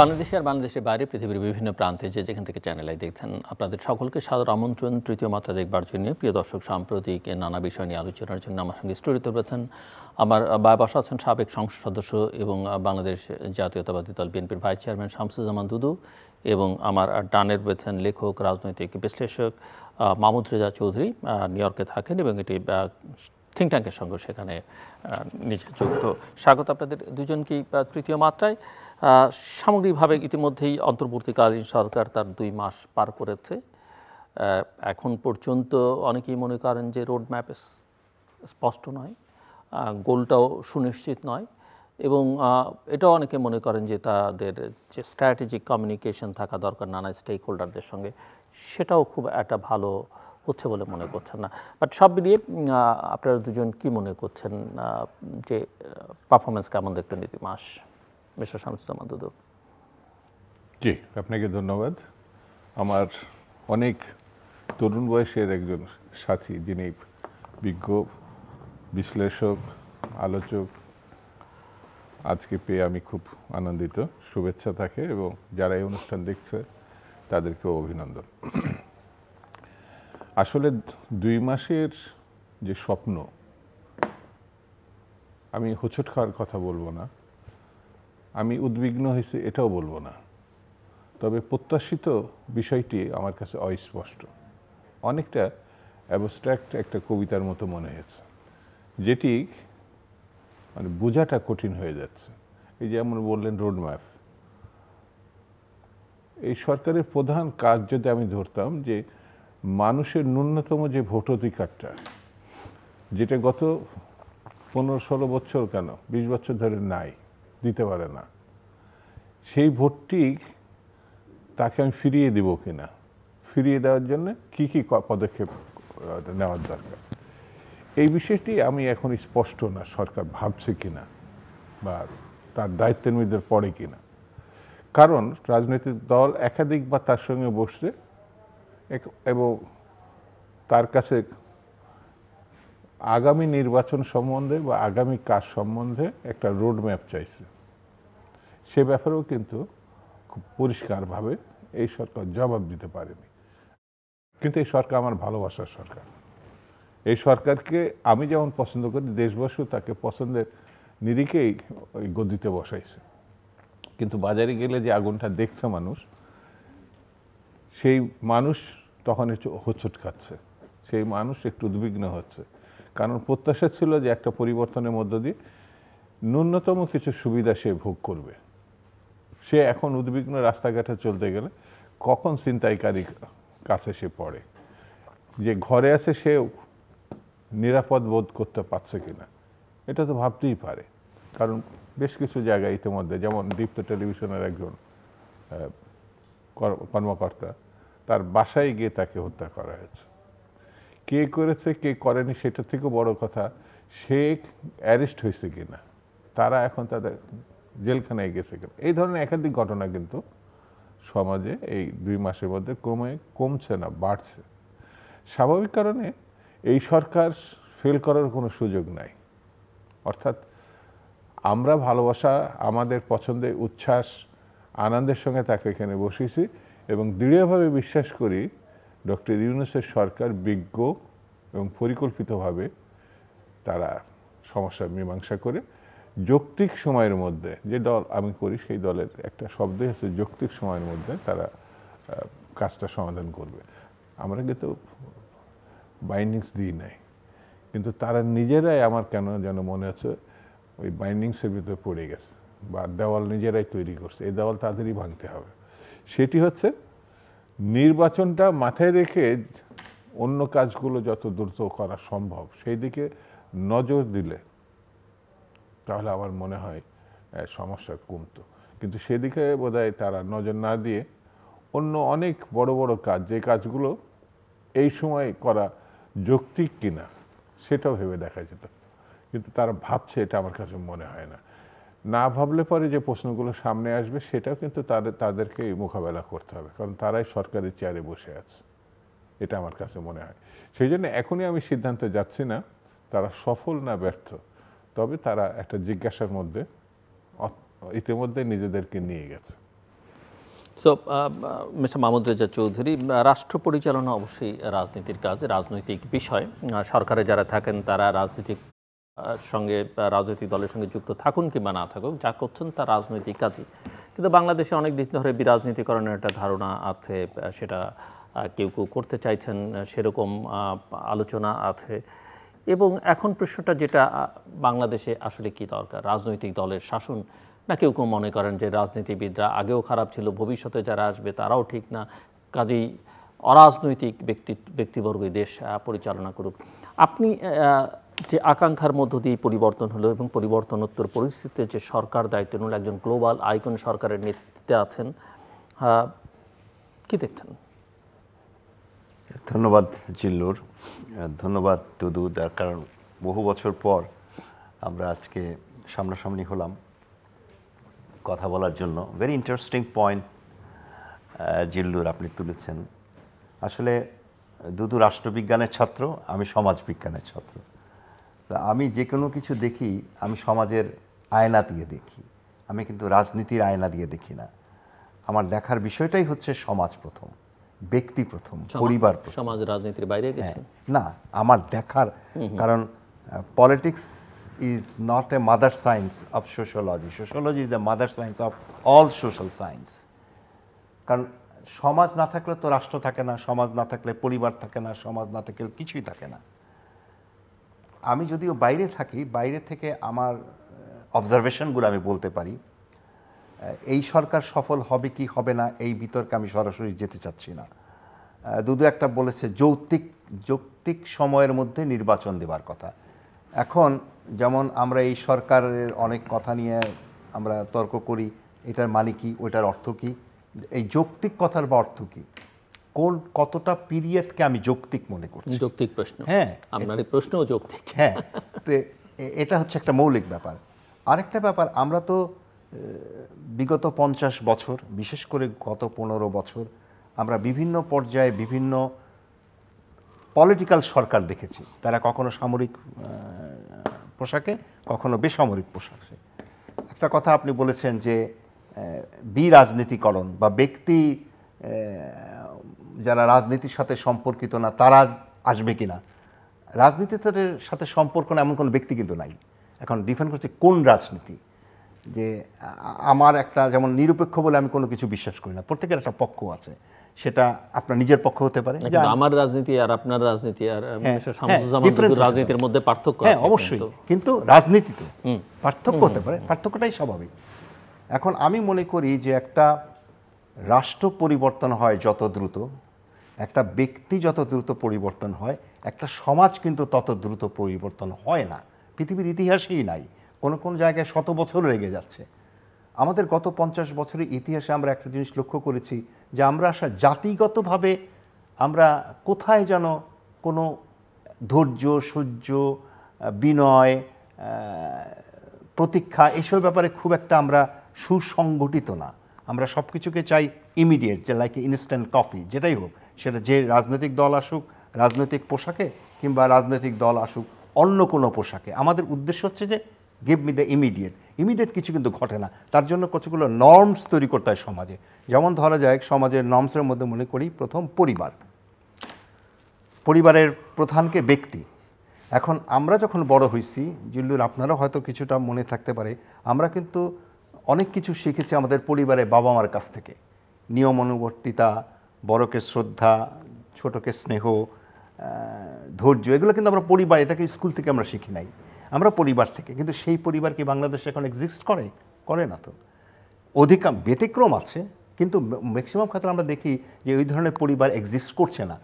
বাংলাদেশে আর বাংলাদেশের বাইরে পৃথিবীর বিভিন্ন প্রান্তে যে যেখান থেকে চ্যানেলে দেখছেন আপনাদের সকলকে সাদর আমন্ত্রণ তৃতীয় মাত্রা দেখবার জন্য। প্রিয় দর্শক সাম্প্রতিক নানা বিষয় নিয়ে আলোচনার জন্য আমার সঙ্গে স্টুডিওতে রয়েছেন আমার বায় বসা আছেন সাবেক সংসদ সদস্য এবং বাংলাদেশ জাতীয়তাবাদী দল বিএনপির ভাইস চেয়ারম্যান শামসুজ্জামান দুদু এবং আমার ডানের রয়েছেন লেখক রাজনৈতিক বিশ্লেষক আহ, মামুদ রেজা চৌধুরী নিউ ইয়র্কে থাকেন এবং এটি থিঙ্ক ট্যাঙ্কের সঙ্গে সেখানে নিজে যুক্ত। স্বাগত আপনাদের দুজনকেই তৃতীয় মাত্রায়। সামগ্রিকভাবে ইতিমধ্যেই অন্তর্বর্তীকালীন সরকার তার দুই মাস পার করেছে। এখন পর্যন্ত অনেকেই মনে করেন যে রোড ম্যাপ স্পষ্ট নয় গোলটাও সুনিশ্চিত নয় এবং এটাও অনেকে মনে করেন যে তাদের যে স্ট্র্যাটেজিক কমিউনিকেশন থাকা দরকার নানা স্টেক হোল্ডারদের সঙ্গে, সেটাও খুব একটা ভালো হচ্ছে বলে মনে করছেন না। বাট সব মিলিয়ে আপনারা দুজন কি মনে করছেন যে পারফরমেন্স কেমন দেখবেন ইতি মাস মিস্টার শামসুজ্জামান দুদু জি, আপনাকে ধন্যবাদ। আমার অনেক তরুণ বয়সের একজন সাথী, যিনি বিজ্ঞ, বিশ্লেষক, আলোচক, আজকে পেয়ে আমি খুব আনন্দিত। শুভেচ্ছা থাকে এবং যারা এই অনুষ্ঠান দেখছে, তাদেরকেও অভিনন্দন। আসলে দুই মাসের যে স্বপ্ন, আমি হোঁচট খাওয়ার কথা বলব না। আমি উদ্বিগ্ন হয়েছি, এটাও বলব না। তবে প্রত্যাশিত বিষয়টি আমার কাছে অস্পষ্ট। অনেকটা অ্যাবস্ট্র্যাক্ট একটা কবিতার মতো মনে হয়েছে, যেটি মানে বোঝাটা কঠিন হয়ে যাচ্ছে। এই যেমন বললেন রোড ম্যাপ এই সরকারের প্রধান কাজ যদি আমি ধরতাম যে মানুষের ন্যূনতম যে ভোটাধিকারটা যেটা গত পনেরো ষোলো বছর কেন, বিশ বছর ধরে নাই দিতে পারে না। সেই ভোটটি তাকে আমি ফিরিয়ে দেব কিনা? ফিরিয়ে দেওয়ার জন্য কি কি পদক্ষেপ নেওয়ার দরকার? এই বিষয়টি আমি এখন স্পষ্ট না, সরকার ভাবছে কিনা বা তার দায়িত্বের মধ্যে পড়ে কিনা। কারণ রাজনৈতিক দল একাধিক বা তার সঙ্গে বসছে এবং তার কাছে আগামী নির্বাচন সম্বন্ধে বা আগামী কাজ সম্বন্ধে একটা রোড ম্যাপ চাইছে। সে ব্যাপারেও কিন্তু খুব পরিষ্কারভাবে এই সরকার জবাব দিতে পারেনি। কিন্তু এই সরকার আমার ভালোবাসার সরকার। এই সরকারকে আমি যেমন পছন্দ করি, দেশবাসীও তাকে পছন্দের নিরিখেই ওই গদিতে বসাইছে। কিন্তু বাজারে গেলে যে আগুনটা দেখছে মানুষ, সেই মানুষ তখন একটু হোঁচট খাচ্ছে। সেই মানুষ একটু উদ্বিগ্ন হচ্ছে। কারণ প্রত্যাশা ছিল যে একটা পরিবর্তনের মধ্য দিয়ে ন্যূনতম কিছু সুবিধা সে ভোগ করবে। সে এখন উদ্বিগ্ন রাস্তাঘাটে চলতে গেলে কখন ছিনতাইকারী কাছে সে পড়ে? যে ঘরে আছে সে নিরাপদ বোধ করতে পারছে কিনা? এটা তো ভাবতেই পারে। কারণ বেশ কিছু জায়গায় ইতিমধ্যে, যেমন দীপ্ত টেলিভিশনের একজন কর্মকর্তা, তার বাসায় গিয়ে তাকে হত্যা করা হয়েছে। কে করেছে, কে করেনি সেটা থেকে বড় কথা, সে অ্যারেস্ট হয়েছে কিনা। তারা এখন তাদের জেলখানায় গেছে কিনা। এই ধরনের একাধিক ঘটনা কিন্তু সমাজে এই দুই মাসের মধ্যে কমে, কমছে না, বাড়ছে। স্বাভাবিক কারণে এই সরকার ফেল করার কোনো সুযোগ নাই। অর্থাৎ আমরা ভালোবাসা, আমাদের পছন্দের উচ্ছ্বাস, আনন্দের সঙ্গে তাকে এখানে বসিয়েছি এবং দৃঢ়ভাবে বিশ্বাস করি ডক্টর ইউনুসের সরকার বিজ্ঞ এবং পরিকল্পিতভাবে তারা সমস্যার মীমাংসা করে, যৌক্তিক সময়ের মধ্যে যে দল আমি করি সেই দলের একটা শব্দই হচ্ছে যৌক্তিক সময়ের মধ্যে তারা কাজটা সমাধান করবে। আমরা কিন্তু বাইন্ডিংস দিই নাই। কিন্তু তারা নিজেরাই আমার কেন যেন মনে হচ্ছে ওই বাইন্ডিংসের ভিতরে পড়ে গেছে বা দেওয়াল নিজেরাই তৈরি করছে। এই দেওয়াল তাদেরই ভাঙতে হবে। সেটি হচ্ছে নির্বাচনটা মাথায় রেখে অন্য কাজগুলো যত দ্রুত করা সম্ভব, সেই দিকে নজর দিলে তাহলে আমার মনে হয় সমস্যা কমতো। কিন্তু সেদিকে বোধহয় তারা নজর না দিয়ে অন্য অনেক বড় বড় কাজ, যে কাজগুলো এই সময় করা যৌক্তিক কিনা, সেটাও ভেবে দেখা যেত। কিন্তু তারা ভাবছে এটা আমার কাছে মনে হয় না। না ভাবলে পরে যে প্রশ্নগুলো সামনে আসবে, সেটাও কিন্তু তাদের তাদেরকে মোকাবেলা করতে হবে। কারণ তারাই সরকারের চেয়ারে বসে আছে। এটা আমার কাছে মনে হয়। সেই জন্য এখনই আমি সিদ্ধান্তে যাচ্ছি না, তারা সফল না ব্যর্থ। তবে তারা একটা জিজ্ঞাসার মধ্যে ইতিমধ্যে নিজেদেরকে নিয়ে গেছে। সো মিস্টার মাহমুদ রেজা চৌধুরী রাষ্ট্র পরিচালনা অবশ্যই রাজনীতির কাজ, রাজনৈতিক বিষয়। সরকারে যারা থাকেন, তারা রাজনীতিক সঙ্গে রাজনৈতিক দলের সঙ্গে যুক্ত থাকুন কিংবা না থাকুক, যা করছেন তা রাজনৈতিক কাজই। কিন্তু বাংলাদেশে অনেক দিন ধরে বিরাজনীতিকরণের একটা ধারণা আছে সেটা কেউ কেউ করতে চাইছেন সেরকম আলোচনা আছে। এবং এখন প্রশ্নটা যেটা বাংলাদেশে আসলে কি দরকার? রাজনৈতিক দলের শাসন? না, কেউ কেউ মনে করেন যে রাজনীতিবিদরা আগেও খারাপ ছিল, ভবিষ্যতে যারা আসবে তারাও ঠিক না। কাজেই অরাজনৈতিক ব্যক্তি ব্যক্তিবর্গ এই দেশ পরিচালনা করুক। আপনি যে আকাঙ্ক্ষার মধ্য দিয়ে পরিবর্তন হলো এবং পরিবর্তনোত্তর পরিস্থিতিতে যে সরকার দায়িত্ব নিল, একজন গ্লোবাল আইকন সরকারের নেতৃত্বে আছেন কি দেখছেন? ধন্যবাদ জিল্লুর। ধন্যবাদ দুদু, তার কারণ বহু বছর পর আমরা আজকে সামনাসামনি হলাম কথা বলার জন্য। ভেরি ইন্টারেস্টিং পয়েন্ট জিল্লুর আপনি তুলেছেন। আসলে দুদু রাষ্ট্রবিজ্ঞানের ছাত্র, আমি সমাজবিজ্ঞানের ছাত্র। তা আমি যে কোনো কিছু দেখি আমি সমাজের আয়না দিয়ে দেখি। আমি কিন্তু রাজনীতির আয়না দিয়ে দেখি না। আমার দেখার বিষয়টাই হচ্ছে সমাজ প্রথম ব্যক্তি প্রথম পরিবার প্রথম। সমাজ রাজনীতির বাইরে গেছেন না আমার দেখার কারণ politics is not a mother science of sociology sociology is a mother science of all social science কারণ সমাজ না থাকলে তো রাষ্ট্র থাকে না সমাজ না থাকলে পরিবার থাকে না সমাজ না থাকলে কিছুই থাকে না। আমি যদিও বাইরে থাকি, বাইরে থেকে আমার অবজারভেশনগুলো আমি বলতে পারি এই সরকার সফল হবে কি হবে না, এই বিতর্কে আমি সরাসরি যেতে চাচ্ছি না। দুদু একটা বলেছে, যৌক্তিক যৌক্তিক সময়ের মধ্যে নির্বাচন দেবার কথা। এখন যেমন আমরা এই সরকারের অনেক কথা নিয়ে আমরা তর্ক করি, এটার মানে কি ওইটার অর্থ কি, এই যৌক্তিক কথার বা অর্থ কি? কোন কতটা পিরিয়ডকে আমি যৌক্তিক মনে করছি? যৌক্তিক প্রশ্ন। হ্যাঁ আপনার এই প্রশ্নও যৌক্তিক। হ্যাঁ তো এটা হচ্ছে একটা মৌলিক ব্যাপার। আরেকটা ব্যাপার আমরা তো বিগত পঞ্চাশ বছর বিশেষ করে গত পনেরো বছর আমরা বিভিন্ন পর্যায়ে বিভিন্ন পলিটিক্যাল সরকার দেখেছি। তারা কখনো সামরিক পোশাকে কখনো বেসামরিক পোশাকে। একটা কথা আপনি বলেছেন যে বিরাজনীতিকরণ বা ব্যক্তি যারা রাজনীতির সাথে সম্পর্কিত না তারা আসবে কিনা? রাজনীতির সাথে সম্পর্ক না এমন কোনো ব্যক্তি কিন্তু নাই। এখন ডিফেন্ড করছে কোন রাজনীতি? যে আমার একটা যেমন নিরপেক্ষ বলে আমি কোনো কিছু বিশ্বাস করি না প্রত্যেকের একটা পক্ষ আছে। সেটা আপনার নিজের পক্ষ হতে পারে। আমার রাজনীতি আর আপনার রাজনীতি আর হ্যাঁ, হ্যাঁ, রাজনীতির মধ্যে পার্থক্য হ্যাঁ অবশ্যই। কিন্তু। কিন্তু রাজনীতি তো। পার্থক্য হতে পারে পার্থক্যটাই স্বাভাবিক। এখন আমি মনে করি যে একটা রাষ্ট্র পরিবর্তন হয় যত দ্রুত একটা ব্যক্তি যত দ্রুত পরিবর্তন হয় একটা সমাজ কিন্তু তত দ্রুত পরিবর্তন হয় না। পৃথিবীর ইতিহাসেই নাই। কোন কোন জায়গায় শত বছর লেগে যাচ্ছে। আমাদের গত পঞ্চাশ বছরের ইতিহাসে আমরা একটা জিনিস লক্ষ্য করেছি যে আমরা আসা জাতিগতভাবে আমরা কোথায় যেন কোনো ধৈর্য আহ, বিনয় প্রতীক্ষা এসব ব্যাপারে খুব একটা আমরা সুসংগঠিত না। আমরা সব কিছুকে চাই ইমিডিয়েট যে লাইক ইনস্ট্যান্ট কফি যেটাই হোক। সেটা যে রাজনৈতিক দল আসুক, রাজনৈতিক পোশাকে কিংবা রাজনৈতিক দল আসুক, অন্য কোনো পোশাকে। আমাদের উদ্দেশ্য হচ্ছে যে give me the immediate immediate কিছু কিন্তু ঘটে না। তার জন্য কিছুগুলো নর্মস তৈরি করতে হয় সমাজে। যেমন ধরা যায় সমাজের নর্মসের মধ্যে মনে করি প্রথম পরিবার। পরিবারের প্রধানকে ব্যক্তি। এখন আমরা যখন বড় হয়েছি জিল্লুর আপনারও হয়তো কিছুটা মনে থাকতে পারে, আমরা কিন্তু অনেক কিছু শিখেছি আমাদের পরিবারে বাবা মার কাছ থেকে। নিয়ম অনুবর্তিতা বড়কে শ্রদ্ধা, ছোটকে স্নেহ ধৈর্য, এগুলো কিন্তু আমরা পরিবার, এটাকে স্কুল থেকে আমরা শিখি নাই। আমরা পরিবার থেকে, কিন্তু সেই পরিবার কি বাংলাদেশে এখন এক্সিস্ট করে? করে না তো। অধিকাম, ব্যতিক্রম আছে, কিন্তু ম্যাক্সিমাম ক্ষেত্রে আমরা দেখি যে ওই ধরনের পরিবার এক্সিস্ট করছে না।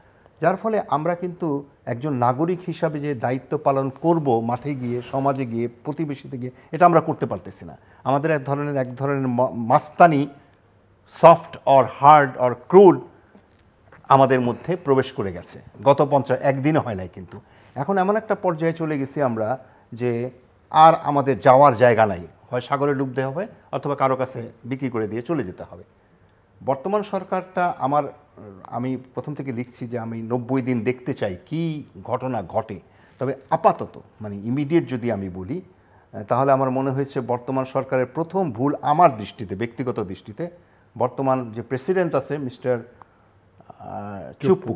যার ফলে আমরা কিন্তু একজন নাগরিক হিসাবে যে দায়িত্ব পালন করব মাঠে গিয়ে, সমাজে গিয়ে, প্রতিবেশীতে গিয়ে, এটা আমরা করতে পারতেছি না। আমাদের এক ধরনের এক ধরনের মাস্তানি soft or hard or crude আমাদের মধ্যে প্রবেশ করে গেছে। গত পঞ্চাশ, একদিনও হয় নাই কিন্তু। এখন এমন একটা পর্যায়ে চলে গেছি আমরা যে আর আমাদের যাওয়ার জায়গা নাই। হয় সাগরে ডুবতে হবে অথবা কারও কাছে বিক্রি করে দিয়ে চলে যেতে হবে। বর্তমান সরকারটা আমার, আমি প্রথম থেকে লিখছি যে আমি নব্বই দিন দেখতে চাই কি ঘটনা ঘটে। তবে আপাতত মানে ইমিডিয়েট যদি আমি বলি, তাহলে আমার মনে হয়েছে বর্তমান সরকারের প্রথম ভুল আমার দৃষ্টিতে, ব্যক্তিগত দৃষ্টিতে, বর্তমান যে প্রেসিডেন্ট আছে মিস্টার চুপ্পু।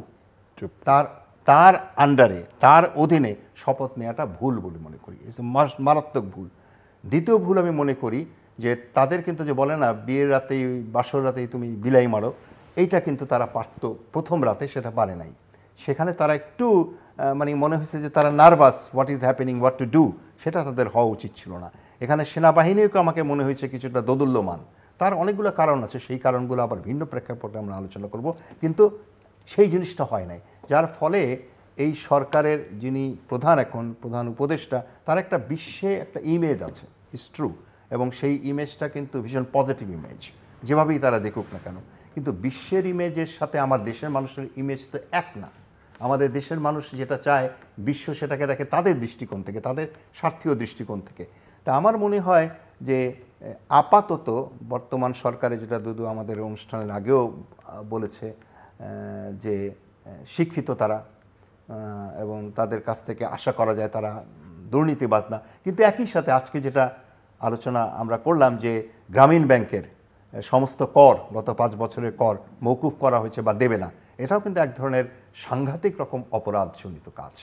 চুপ তার তার আন্ডারে তার অধীনে শপথ নেওয়াটা ভুল বলে মনে করি। মারাত্মক ভুল। দ্বিতীয় ভুল আমি মনে করি যে তাদের কিন্তু যে বলে না বিয়ের রাতেই বাসর রাতেই তুমি বিলাই মারো এইটা কিন্তু তারা পারত প্রথম রাতে সেটা পারে নাই। সেখানে তারা একটু মানে মনে হয়েছে যে তারা nervous what is happening what to do সেটা তাদের হওয়া উচিত ছিল না। এখানে সেনাবাহিনীও আমাকে মনে হয়েছে কিছুটা দোদুল্যমান। তার অনেকগুলো কারণ আছে, সেই কারণগুলো আবার ভিন্ন প্রেক্ষাপটে আমরা আলোচনা করব। কিন্তু সেই জিনিসটা হয় নাই, যার ফলে এই সরকারের যিনি প্রধান এখন, প্রধান উপদেষ্টা, তার একটা বিশ্বে একটা ইমেজ আছে ইস ট্রু এবং সেই ইমেজটা কিন্তু ভীষণ পজিটিভ ইমেজ যেভাবেই তারা দেখুক না কেন। কিন্তু বিশ্বের ইমেজের সাথে আমার দেশের মানুষের ইমেজ তো এক না। আমাদের দেশের মানুষ যেটা চায়, বিশ্ব সেটাকে দেখে তাদের দৃষ্টিকোণ থেকে, তাদের স্বার্থীয় দৃষ্টিকোণ থেকে। তা আমার মনে হয় যে আপাতত বর্তমান সরকারে যেটা দুদু আমাদের অনুষ্ঠানের আগেও বলেছে যে শিক্ষিত তারা এবং তাদের কাছ থেকে আশা করা যায় তারা দুর্নীতিবাজ না কিন্তু একই সাথে আজকে যেটা আলোচনা আমরা করলাম যে, গ্রামীণ ব্যাংকের সমস্ত কর, গত পাঁচ বছরের কর মৌকুফ করা হয়েছে বা দেবে না, এটাও কিন্তু এক ধরনের সাংঘাতিক রকম অপরাধজনিত কাজ।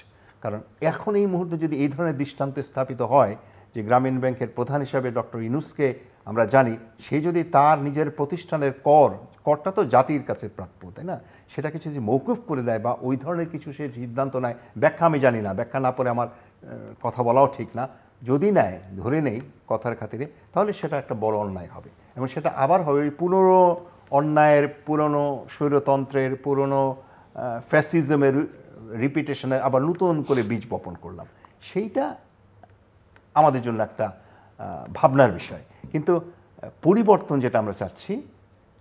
কারণ এখন এই মুহূর্তে যদি এই ধরনের দৃষ্টান্ত স্থাপিত হয় যে গ্রামীণ ব্যাংকের প্রধান হিসাবে ডক্টর ইনুসকে আমরা জানি, সে যদি তার নিজের প্রতিষ্ঠানের কর, করটা তো জাতির কাছে প্রাপ্য, তাই না? সেটা কিছু যদি মৌকুফ করে দেয় বা ওই ধরনের কিছু সে সিদ্ধান্ত নেয়, ব্যাখ্যা আমি জানি না। ব্যাখ্যা না পরে আমার কথা বলাও ঠিক না। যদি নেয়, ধরে নেই কথার খাতিরে, তাহলে সেটা একটা বড় অন্যায় হবে। এবং সেটা আবার হবে ওই পুরনো অন্যায়ের, পুরনো স্বৈরতন্ত্রের, পুরনো ফ্যাসিজমের রিপিটেশনের আবার নতুন করে বীজ বপন করলাম। সেইটা আমাদের জন্য একটা ভাবনার বিষয়। কিন্তু পরিবর্তন যেটা আমরা চাচ্ছি,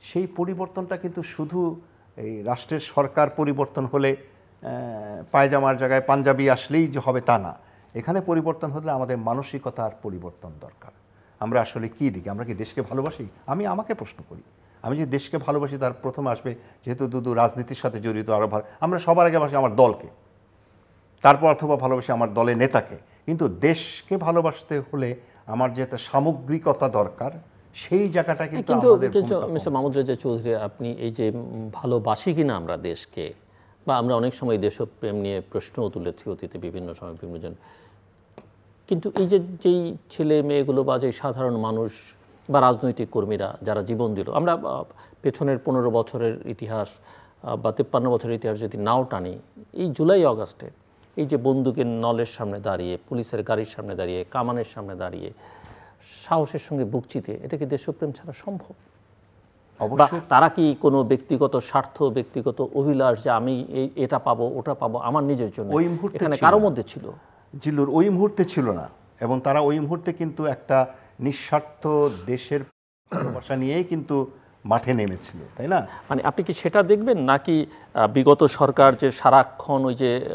সেই পরিবর্তনটা কিন্তু শুধু এই রাষ্ট্রের সরকার পরিবর্তন হলে পায়জামার জায়গায় পাঞ্জাবি আসলেই যে হবে তা না। এখানে পরিবর্তন হলে আমাদের মানসিকতার পরিবর্তন দরকার। আমরা আসলে কী দিকে আমরা কি দেশকে ভালোবাসি? আমি আমাকে প্রশ্ন করি। আমি যদি দেশকে ভালোবাসি, তার প্রথম আসবে যেহেতু দুদু রাজনীতির সাথে জড়িত আরও ভালো আমরা সবার আগে বাসি আমার দলকে। তারপর অথবা ভালোবাসি আমার দলের নেতাকে। কিন্তু দেশকে ভালোবাসতে হলে আমার যে একটা সামগ্রিকতা দরকার সেই জায়গাটা কিন্তু আমাদের। মিস্টার মাহমুদ রেজা চৌধুরী আপনি এই যে ভালোবাসি কিনা আমরা দেশকে বা আমরা অনেক সময় দেশপ্রেম নিয়ে প্রশ্নও তুলেছি অতীতে বিভিন্ন সময় বিভিন্নজন কিন্তু এই যে যেই ছেলে মেয়েগুলো বা যে সাধারণ মানুষ বা রাজনৈতিক কর্মীরা যারা জীবন দিল আমরা পেছনের পনেরো বছরের ইতিহাস বা তেপ্পান্ন বছরের ইতিহাস যদি নাও টানি এই জুলাই অগাস্টে এই যে বন্দুকের নলের সামনে দাঁড়িয়ে পুলিশের গাড়ির সামনে দাঁড়িয়ে কামানের সামনে দাঁড়িয়ে সাহসের সঙ্গে বুকচিতে এটা কি দেশপ্রেম ছাড়া সম্ভব? তারা কি কোনো ব্যক্তিগত স্বার্থ ব্যক্তিগত অভিলাষ যে আমি এই এটা পাবো ওটা পাবো আমার নিজের জন্য? ওই মুহূর্তে কারও মধ্যে ছিল? জিল্লুর ওই মুহূর্তে ছিল না। এবং তারা ওই মুহূর্তে কিন্তু একটা নিঃস্বার্থ দেশের ভালোবাসা নিয়েই কিন্তু মাঠে নেমেছিল তাই না? মানে আপনি কি সেটা দেখবেন নাকি আহ, বিগত সরকার যে সারাক্ষণ ওই যে আহ,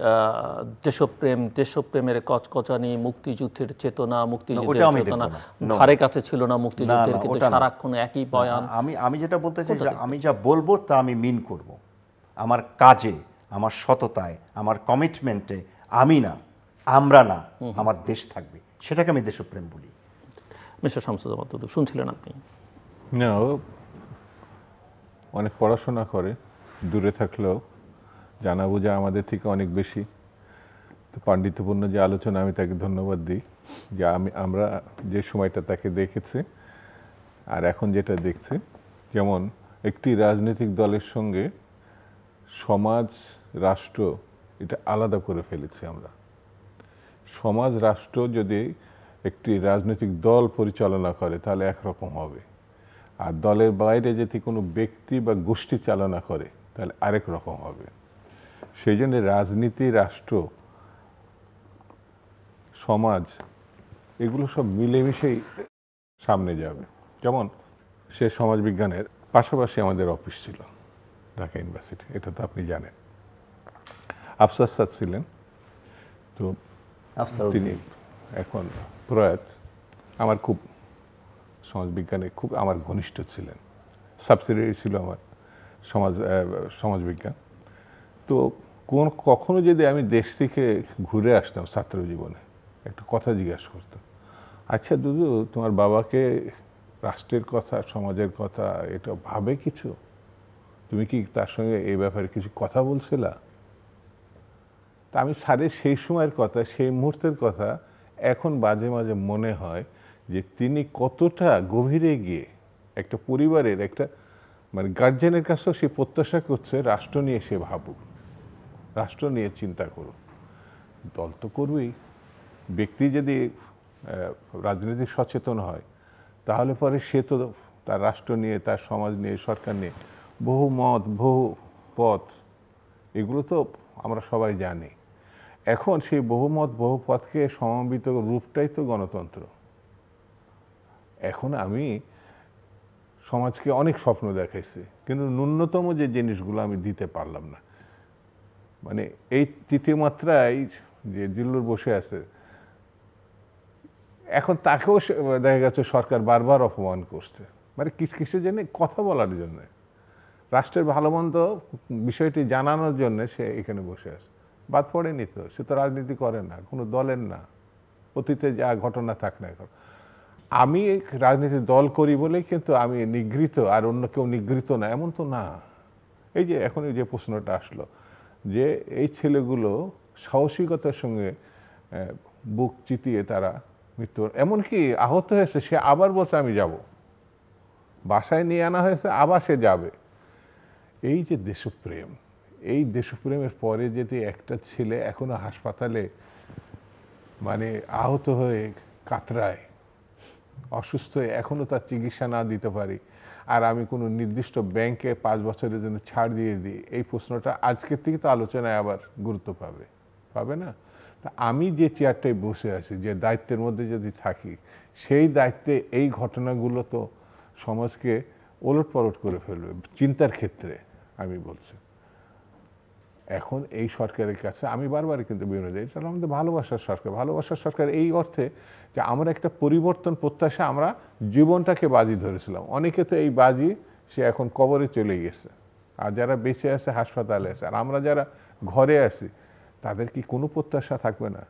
দেশপ্রেম দেশপ্রেমের কচকচানি মুক্তিযুদ্ধের চেতনা মুক্তিযুদ্ধের চেতনা। No. ধারে কাছে ছিল না মুক্তিযুদ্ধের কিন্তু সারাক্ষণ একই বয়ান। আমি আমি যেটা বলতে চাই যে আমি যা বলব তা আমি মিন করব। আমার কাজে আমার সততায় আমার কমিটমেন্টে আমি না আমরা না আমার দেশ থাকবে। সেটাকে আমি দেশপ্রেম বলি। মিস্টার শামসুজ্জামান শুনছিলেন আপনি? না ও অনেক পড়াশোনা করে, দূরে থাকলেও জানা বোঝা আমাদের থেকে অনেক বেশি। তো পাণ্ডিত্যপূর্ণ যে আলোচনা, আমি তাকে ধন্যবাদ দিই যে আমি, আমরা যে সময়টা তাকে দেখেছি আর এখন যেটা দেখছি, যেমন একটি রাজনৈতিক দলের সঙ্গে সমাজ, রাষ্ট্র এটা আলাদা করে ফেলেছি আমরা। সমাজ, রাষ্ট্র যদি একটি রাজনৈতিক দল পরিচালনা করে, তাহলে একরকম হবে। আর দলের বাইরে যদি কোনো ব্যক্তি বা গোষ্ঠী চালনা করে তাহলে আরেক রকম হবে। সেই জন্য রাজনীতি রাষ্ট্র সমাজ এগুলো সব মিলেমিশেই সামনে যাবে। যেমন সে সমাজবিজ্ঞানের পাশাপাশি আমাদের অফিস ছিল ঢাকা ইউনিভার্সিটি এটা তো আপনি জানেন। আফসার স্যার ছিলেন তো তিনি এখন প্রয়াত। আমার খুব সমাজবিজ্ঞানে খুব আমার ঘনিষ্ঠ ছিলেন। সাবসিডিয়ারি ছিল আমার সমাজ সমাজবিজ্ঞান। তো কোন, কখনো যদি আমি দেশ থেকে ঘুরে আসতাম ছাত্র জীবনে, একটা কথা জিজ্ঞাসা করতাম আচ্ছা দুদু, তোমার বাবাকে রাষ্ট্রের কথা, সমাজের কথা, এটা ভাবে কিছু? তুমি কি তার সঙ্গে এই ব্যাপারে কিছু কথা বলছিলা? তা আমি স্যারের সেই সময়ের কথা, সেই মুহূর্তের কথা এখন মাঝে মাঝে মনে হয় যে তিনি কতটা গভীরে গিয়ে একটা পরিবারের একটা মানে গার্জেনের কাছেও সে প্রত্যাশা করছে রাষ্ট্র নিয়ে সে ভাবুক। রাষ্ট্র নিয়ে চিন্তা করুক। দল তো করবেই। ব্যক্তি যদি আহ, রাজনীতি সচেতন হয় তাহলে পরে সে তো তার রাষ্ট্র নিয়ে তার সমাজ নিয়ে সরকার নিয়ে বহু মত বহু পথ এগুলো তো আমরা সবাই জানি। এখন সেই বহুমত বহু পথকে সমন্বিত রূপটাই তো গণতন্ত্র। এখন আমি সমাজকে অনেক স্বপ্ন দেখাইছি, কিন্তু ন্যূনতম যে জিনিসগুলো আমি দিতে পারলাম না। মানে এই তৃতীয় মাত্রায় যে জিল্লুর বসে আছে, এখন তাকেও দেখা গেছে সরকার বারবার অপমান করছে। মানে কিছু কিছু জন্য? কথা বলার জন্য। রাষ্ট্রের ভালো মন্দ বিষয়টি জানানোর জন্য সে এখানে বসে আছে। বাদ পড়েনি তো, সে তো রাজনীতি করে না, কোনো দলের না। অতীতে যা ঘটনা থাক না এখন আমি রাজনীতির দল করি বলেই কিন্তু আমি নিগৃহীত আর অন্য কেউ নিগৃহীত না, এমন তো না। এই যে এখন যে প্রশ্নটা আসলো যে এই ছেলেগুলো সাহসিকতার সঙ্গে বুক চিতিয়ে তারা মৃত্যু এমনকি আহত হয়েছে, সে আবার বলছে আমি যাব। বাসায় নিয়ে আনা হয়েছে, আবার সে যাবে। এই যে দেশপ্রেম, এই দেশপ্রেমের পরে যদি একটা ছেলে এখনও হাসপাতালে মানে আহত হয়ে কাতরায় অসুস্থ হয়ে এখনও তার চিকিৎসা না দিতে পারি। আর আমি কোনো নির্দিষ্ট ব্যাংকে পাঁচ বছরের জন্য ছাড় দিয়ে দিই। এই প্রশ্নটা আজকের থেকে তো আলোচনায় আবার গুরুত্ব পাবে। পাবে না? তা আমি যে চেয়ারটায় বসে আছি, যে দায়িত্বের মধ্যে যদি থাকি, সেই দায়িত্বে এই ঘটনাগুলো তো সমাজকে ওলট পালট করে ফেলবে। চিন্তার ক্ষেত্রে, আমি বলছি। এখন এই সরকারের কাছে আমি বারবার কিন্তু বিরোধী এটা আমাদের ভালোবাসার সরকার। ভালোবাসার সরকার এই অর্থে যে আমরা একটা পরিবর্তন প্রত্যাশা আমরা জীবনটাকে বাজি ধরেছিলাম। অনেকে তো এই বাজি সে এখন কবরে চলে গেছে। আর যারা বেঁচে আছে হাসপাতালে আছে, আর আমরা যারা ঘরে আছি, তাদের কি কোনো প্রত্যাশা থাকবে না?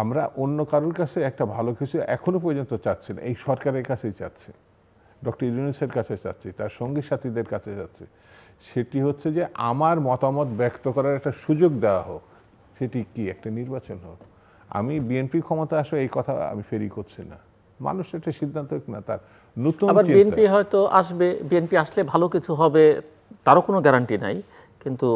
আমরা অন্য কারোর কাছে একটা ভালো কিছু এখনও পর্যন্ত চাচ্ছি না। এই সরকারের কাছেই চাচ্ছি। ডক্টর ইউনুসের কাছে চাচ্ছি, তার সঙ্গী সাথীদের কাছে যাচ্ছি সেটি হচ্ছে যে আমার মতামত ব্যক্ত করার একটা সুযোগ দেওয়া হোক সেটি কি? একটা নির্বাচন হোক। আমি বিএনপি ক্ষমতা আসো এই কথা আমি ফেরি করছি না। মানুষ একটা সিদ্ধান্ত না তার নতুন আবার বিএনপি হয়তো আসবে বিএনপি আসলে ভালো কিছু হবে তারও কোনো গ্যারান্টি নাই কিন্তু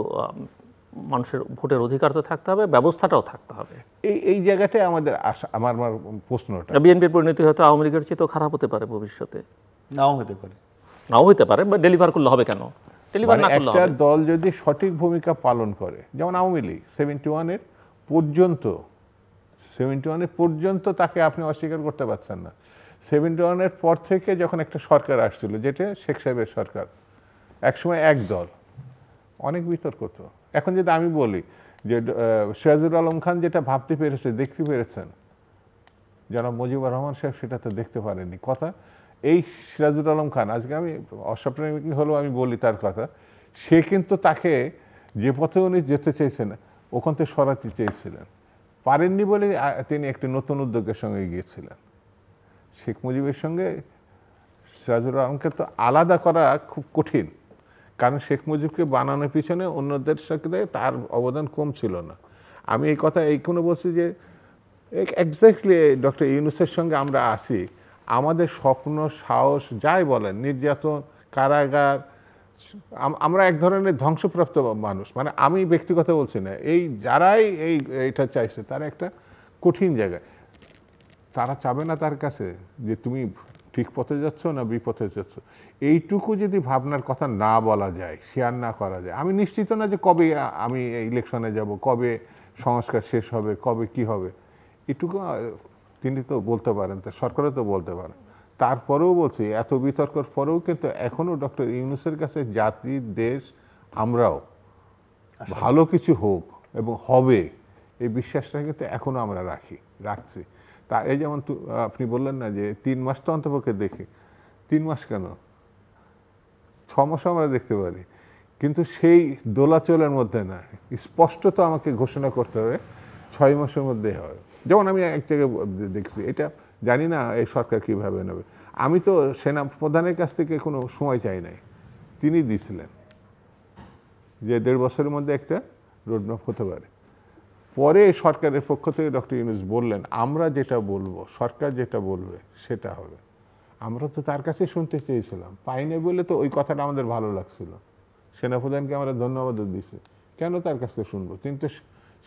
মানুষের ভোটের অধিকার তো থাকতে হবে ব্যবস্থাটাও থাকতে হবে। এই এই জায়গাটায় আমাদের আশা আমার আমার প্রশ্নটা। বিএনপির পরিণতি হয়তো আওয়ামী লীগের চেয়ে তো খারাপ হতে পারে ভবিষ্যতে। নাও হতে পারে। নাও হতে পারে বা ডেলিভার করলে হবে কেন? ডেলিভার মানে না করলে একটা দল যদি সঠিক ভূমিকা পালন করে যেমন আওয়ামী লীগ সেভেন্টি ওয়ানের পর্যন্ত সেভেন্টি ওয়ানের পর্যন্ত তাকে আপনি অস্বীকার করতে পারছেন না। সেভেন্টি ওয়ানের পর থেকে যখন একটা সরকার আসছিল যেটা শেখ সাহেবের সরকার একসময় এক দল অনেক বিতর্ক তো। এখন যদি আমি বলি যে সিরাজুল আলম খান যেটা ভাবতে পেরেছে দেখতে পেরেছেন জনাব মুজিবুর রহমান সাহেব সেটা তো দেখতে পারেননি। কথা এই সিরাজুল আলম খান, আজকে আমি অস্বপ্নিক হলেও আমি বলি তার কথা, সে কিন্তু তাকে যে পথে উনি যেতে চেয়েছেন, ওখান থেকে সরাতে চেয়েছিলেন। পারেননি বলে তিনি একটি নতুন উদ্যোগের সঙ্গে গিয়েছিলেন শেখ মুজিবের সঙ্গে সিরাজুল আলমকে তো আলাদা করা খুব কঠিন, কারণ শেখ মুজিবকে বানানোর পিছনে অন্যদের সাথে তার অবদান কম ছিল না। আমি এই কথা এই কোনো বলছি যে এক্স্যাক্টলি ডক্টর ইউনুসের সঙ্গে আমরা আসি আমাদের স্বপ্ন, সাহস, যাই বলেন, নির্যাতন, কারাগার আমরা এক ধরনের ধ্বংসপ্রাপ্ত মানুষ। মানে আমি ব্যক্তিগত বলছি না, এই যারাই এই এটা চাইছে, তারা একটা কঠিন জায়গায় তারা চাবে না তার কাছে যে তুমি ঠিক পথে যাচ্ছ না বিপথে যাচ্ছ। এইটুকু যদি ভাবনার কথা না বলা যায় শেয়ার না করা যায়, আমি নিশ্চিত না যে কবে আমি ইলেকশনে যাব, কবে সংস্কার শেষ হবে, কবে কি হবে। এটুকু তিনি তো বলতে পারেন তো সরকারও তো বলতে পারেন। তারপরেও বলছি এত বিতর্কর পরেও কিন্তু এখনও ডক্টর ইউনুসের কাছে জাতি দেশ আমরাও ভালো কিছু হোক এবং হবে এই বিশ্বাসটা কিন্তু এখনও আমরা রাখি রাখছি। তা এই যেমন আপনি বললেন না যে তিন মাস তো অন্তপক্ষে দেখি তিন মাস কেন? ছ মাস আমরা দেখতে পারি কিন্তু সেই দোলাচলের মধ্যে না স্পষ্ট তো আমাকে ঘোষণা করতে হবে ছয় মাসের মধ্যে হয়। যেমন আমি এক জায়গায় দেখছি, এটা জানি না এই সরকার কীভাবে নেবে। আমি তো সেনা প্রধানের কাছ থেকে কোনো সময় চাই নাই। তিনি দিছিলেন যে দেড় বছরের মধ্যে একটা রোডম্যাপ হতে পারে। পরে সরকারের পক্ষ থেকে ডক্টর ইউনুস বললেন, আমরা যেটা বলব, সরকার যেটা বলবে, সেটা হবে। আমরা তো তার কাছে শুনতে চেয়েছিলাম। পাইনি বলে তো ওই কথাটা আমাদের ভালো লাগছিল। সেনাপ্রধানকে আমরা ধন্যবাদও দিছি। কেন তার কাছে শুনব? তিনি তো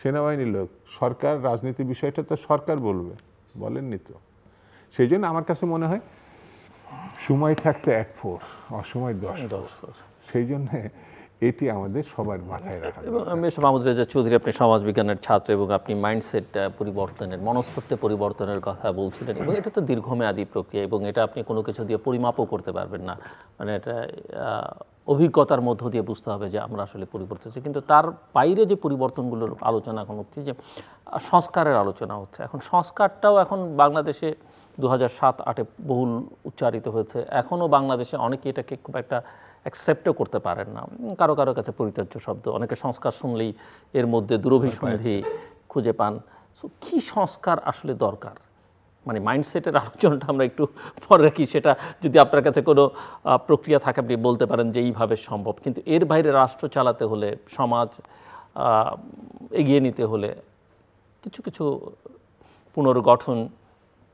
সেনাবাহিনীর লোক সরকার রাজনীতি বিষয়টা তো সরকার বলবে বলেননি তো। সেই জন্য আমার কাছে মনে হয় সময় থাকতে এক ফোর অসময় দশ সেই জন্যে এটি আমাদের সবার মাথায় রাখা এবং মাহমুদ রেজা চৌধুরী আপনি সমাজবিজ্ঞানের ছাত্র এবং আপনি মাইন্ডসেট পরিবর্তনের মনস্তত্ত্বে পরিবর্তনের কথা বলছিলেন এবং এটা তো দীর্ঘমেয়াদী প্রক্রিয়া এবং এটা আপনি কোনো কিছু দিয়ে পরিমাপও করতে পারবেন না। মানে এটা অভিজ্ঞতার মধ্য দিয়ে বুঝতে হবে যে আমরা আসলে পরিবর্তন হচ্ছে কিন্তু তার বাইরে যে পরিবর্তনগুলোর আলোচনা এখন হচ্ছে যে সংস্কারের আলোচনা হচ্ছে। এখন সংস্কারটাও এখন বাংলাদেশে দু হাজার সাত আটে বহুল উচ্চারিত হয়েছে। এখনও বাংলাদেশে অনেকে এটাকে খুব একটা অ্যাকসেপ্টও করতে পারেন না। কারও কারও কাছে পরিত্যাজ্য শব্দ অনেকে সংস্কার শুনলেই এর মধ্যে দুরভিসন্ধি খুঁজে পান। সো কী সংস্কার আসলে দরকার? মানে মাইন্ডসেটের আলোচনাটা আমরা একটু পরে রাখি সেটা যদি আপনার কাছে কোনো প্রক্রিয়া থাকে আপনি বলতে পারেন যে এইভাবে সম্ভব। কিন্তু এর বাইরে রাষ্ট্র চালাতে হলে সমাজ এগিয়ে নিতে হলে কিছু কিছু পুনর্গঠন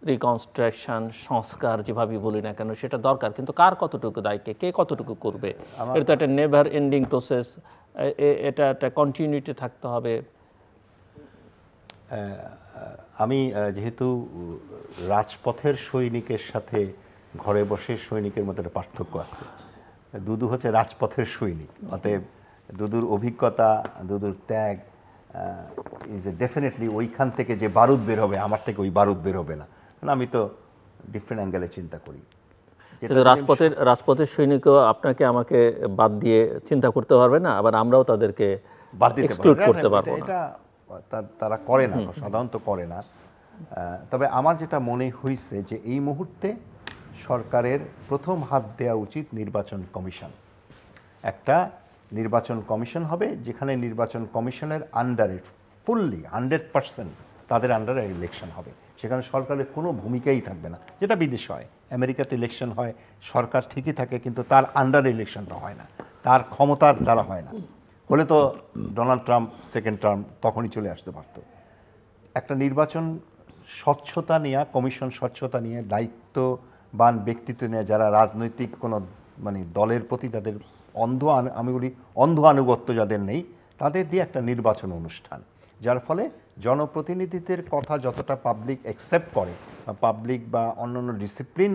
রিকনস্ট্রাকশন সংস্কার যেভাবে বলি না কেন সেটা দরকার। কিন্তু কার কতটুকু দায়িত্বে কে কতটুকু করবে? এটা তো একটা নেভার এন্ডিং প্রসেস এটা একটা কন্টিনিউটি থাকতে হবে। আমি যেহেতু রাজপথের সৈনিকের সাথে ঘরে বসে সৈনিকের মধ্যে একটা পার্থক্য আছে। দুদু হচ্ছে রাজপথের সৈনিক অতএব দুদুর অভিজ্ঞতা দুদুর ত্যাগ ইজ এ ডেফিনেটলি ওইখান থেকে যে বারুদ বের হবে আমার থেকে ওই বারুদ বের হবে না। কারণ আমি তো ডিফারেন্ট অ্যাঙ্গেলে চিন্তা করি। রাজপথের রাজপথের সৈনিকও আপনাকে আমাকে বাদ দিয়ে চিন্তা করতে পারবে না আবার আমরাও তাদেরকে বাদ দিতে করতে এটা- পারব এটা তারা করে না সাধারণত করে না। তবে আমার যেটা মনে হয়েছে যে এই মুহূর্তে সরকারের প্রথম হাত দেওয়া উচিত নির্বাচন কমিশন। একটা নির্বাচন কমিশন হবে যেখানে নির্বাচন কমিশনের আন্ডারে ফুললি হান্ড্রেড পার্সেন্ট তাদের আন্ডারে ইলেকশন হবে। সেখানে সরকারের কোনো ভূমিকাই থাকবে না। যেটা বিদেশে হয় আমেরিকাতে ইলেকশন হয় সরকার ঠিকই থাকে কিন্তু তার আন্ডারে ইলেকশনটা হয় না। তার ক্ষমতার দ্বারা হয় না। হলে তো ডোনাল্ড ট্রাম্প সেকেন্ড টার্ম তখনই চলে আসতে পারতো। একটা নির্বাচন স্বচ্ছতা নিয়ে, কমিশন স্বচ্ছতা নিয়ে, দায়িত্ববান ব্যক্তিত্ব নিয়ে যারা রাজনৈতিক কোনো মানে দলের প্রতি যাদের অন্ধ আমি বলি অন্ধ আনুগত্য যাদের নেই, তাদের দিয়ে একটা নির্বাচন অনুষ্ঠান। যার ফলে জনপ্রতিনিধিদের কথা যতটা পাবলিক অ্যাকসেপ্ট করে পাবলিক বা অন্যান্য ডিসিপ্লিন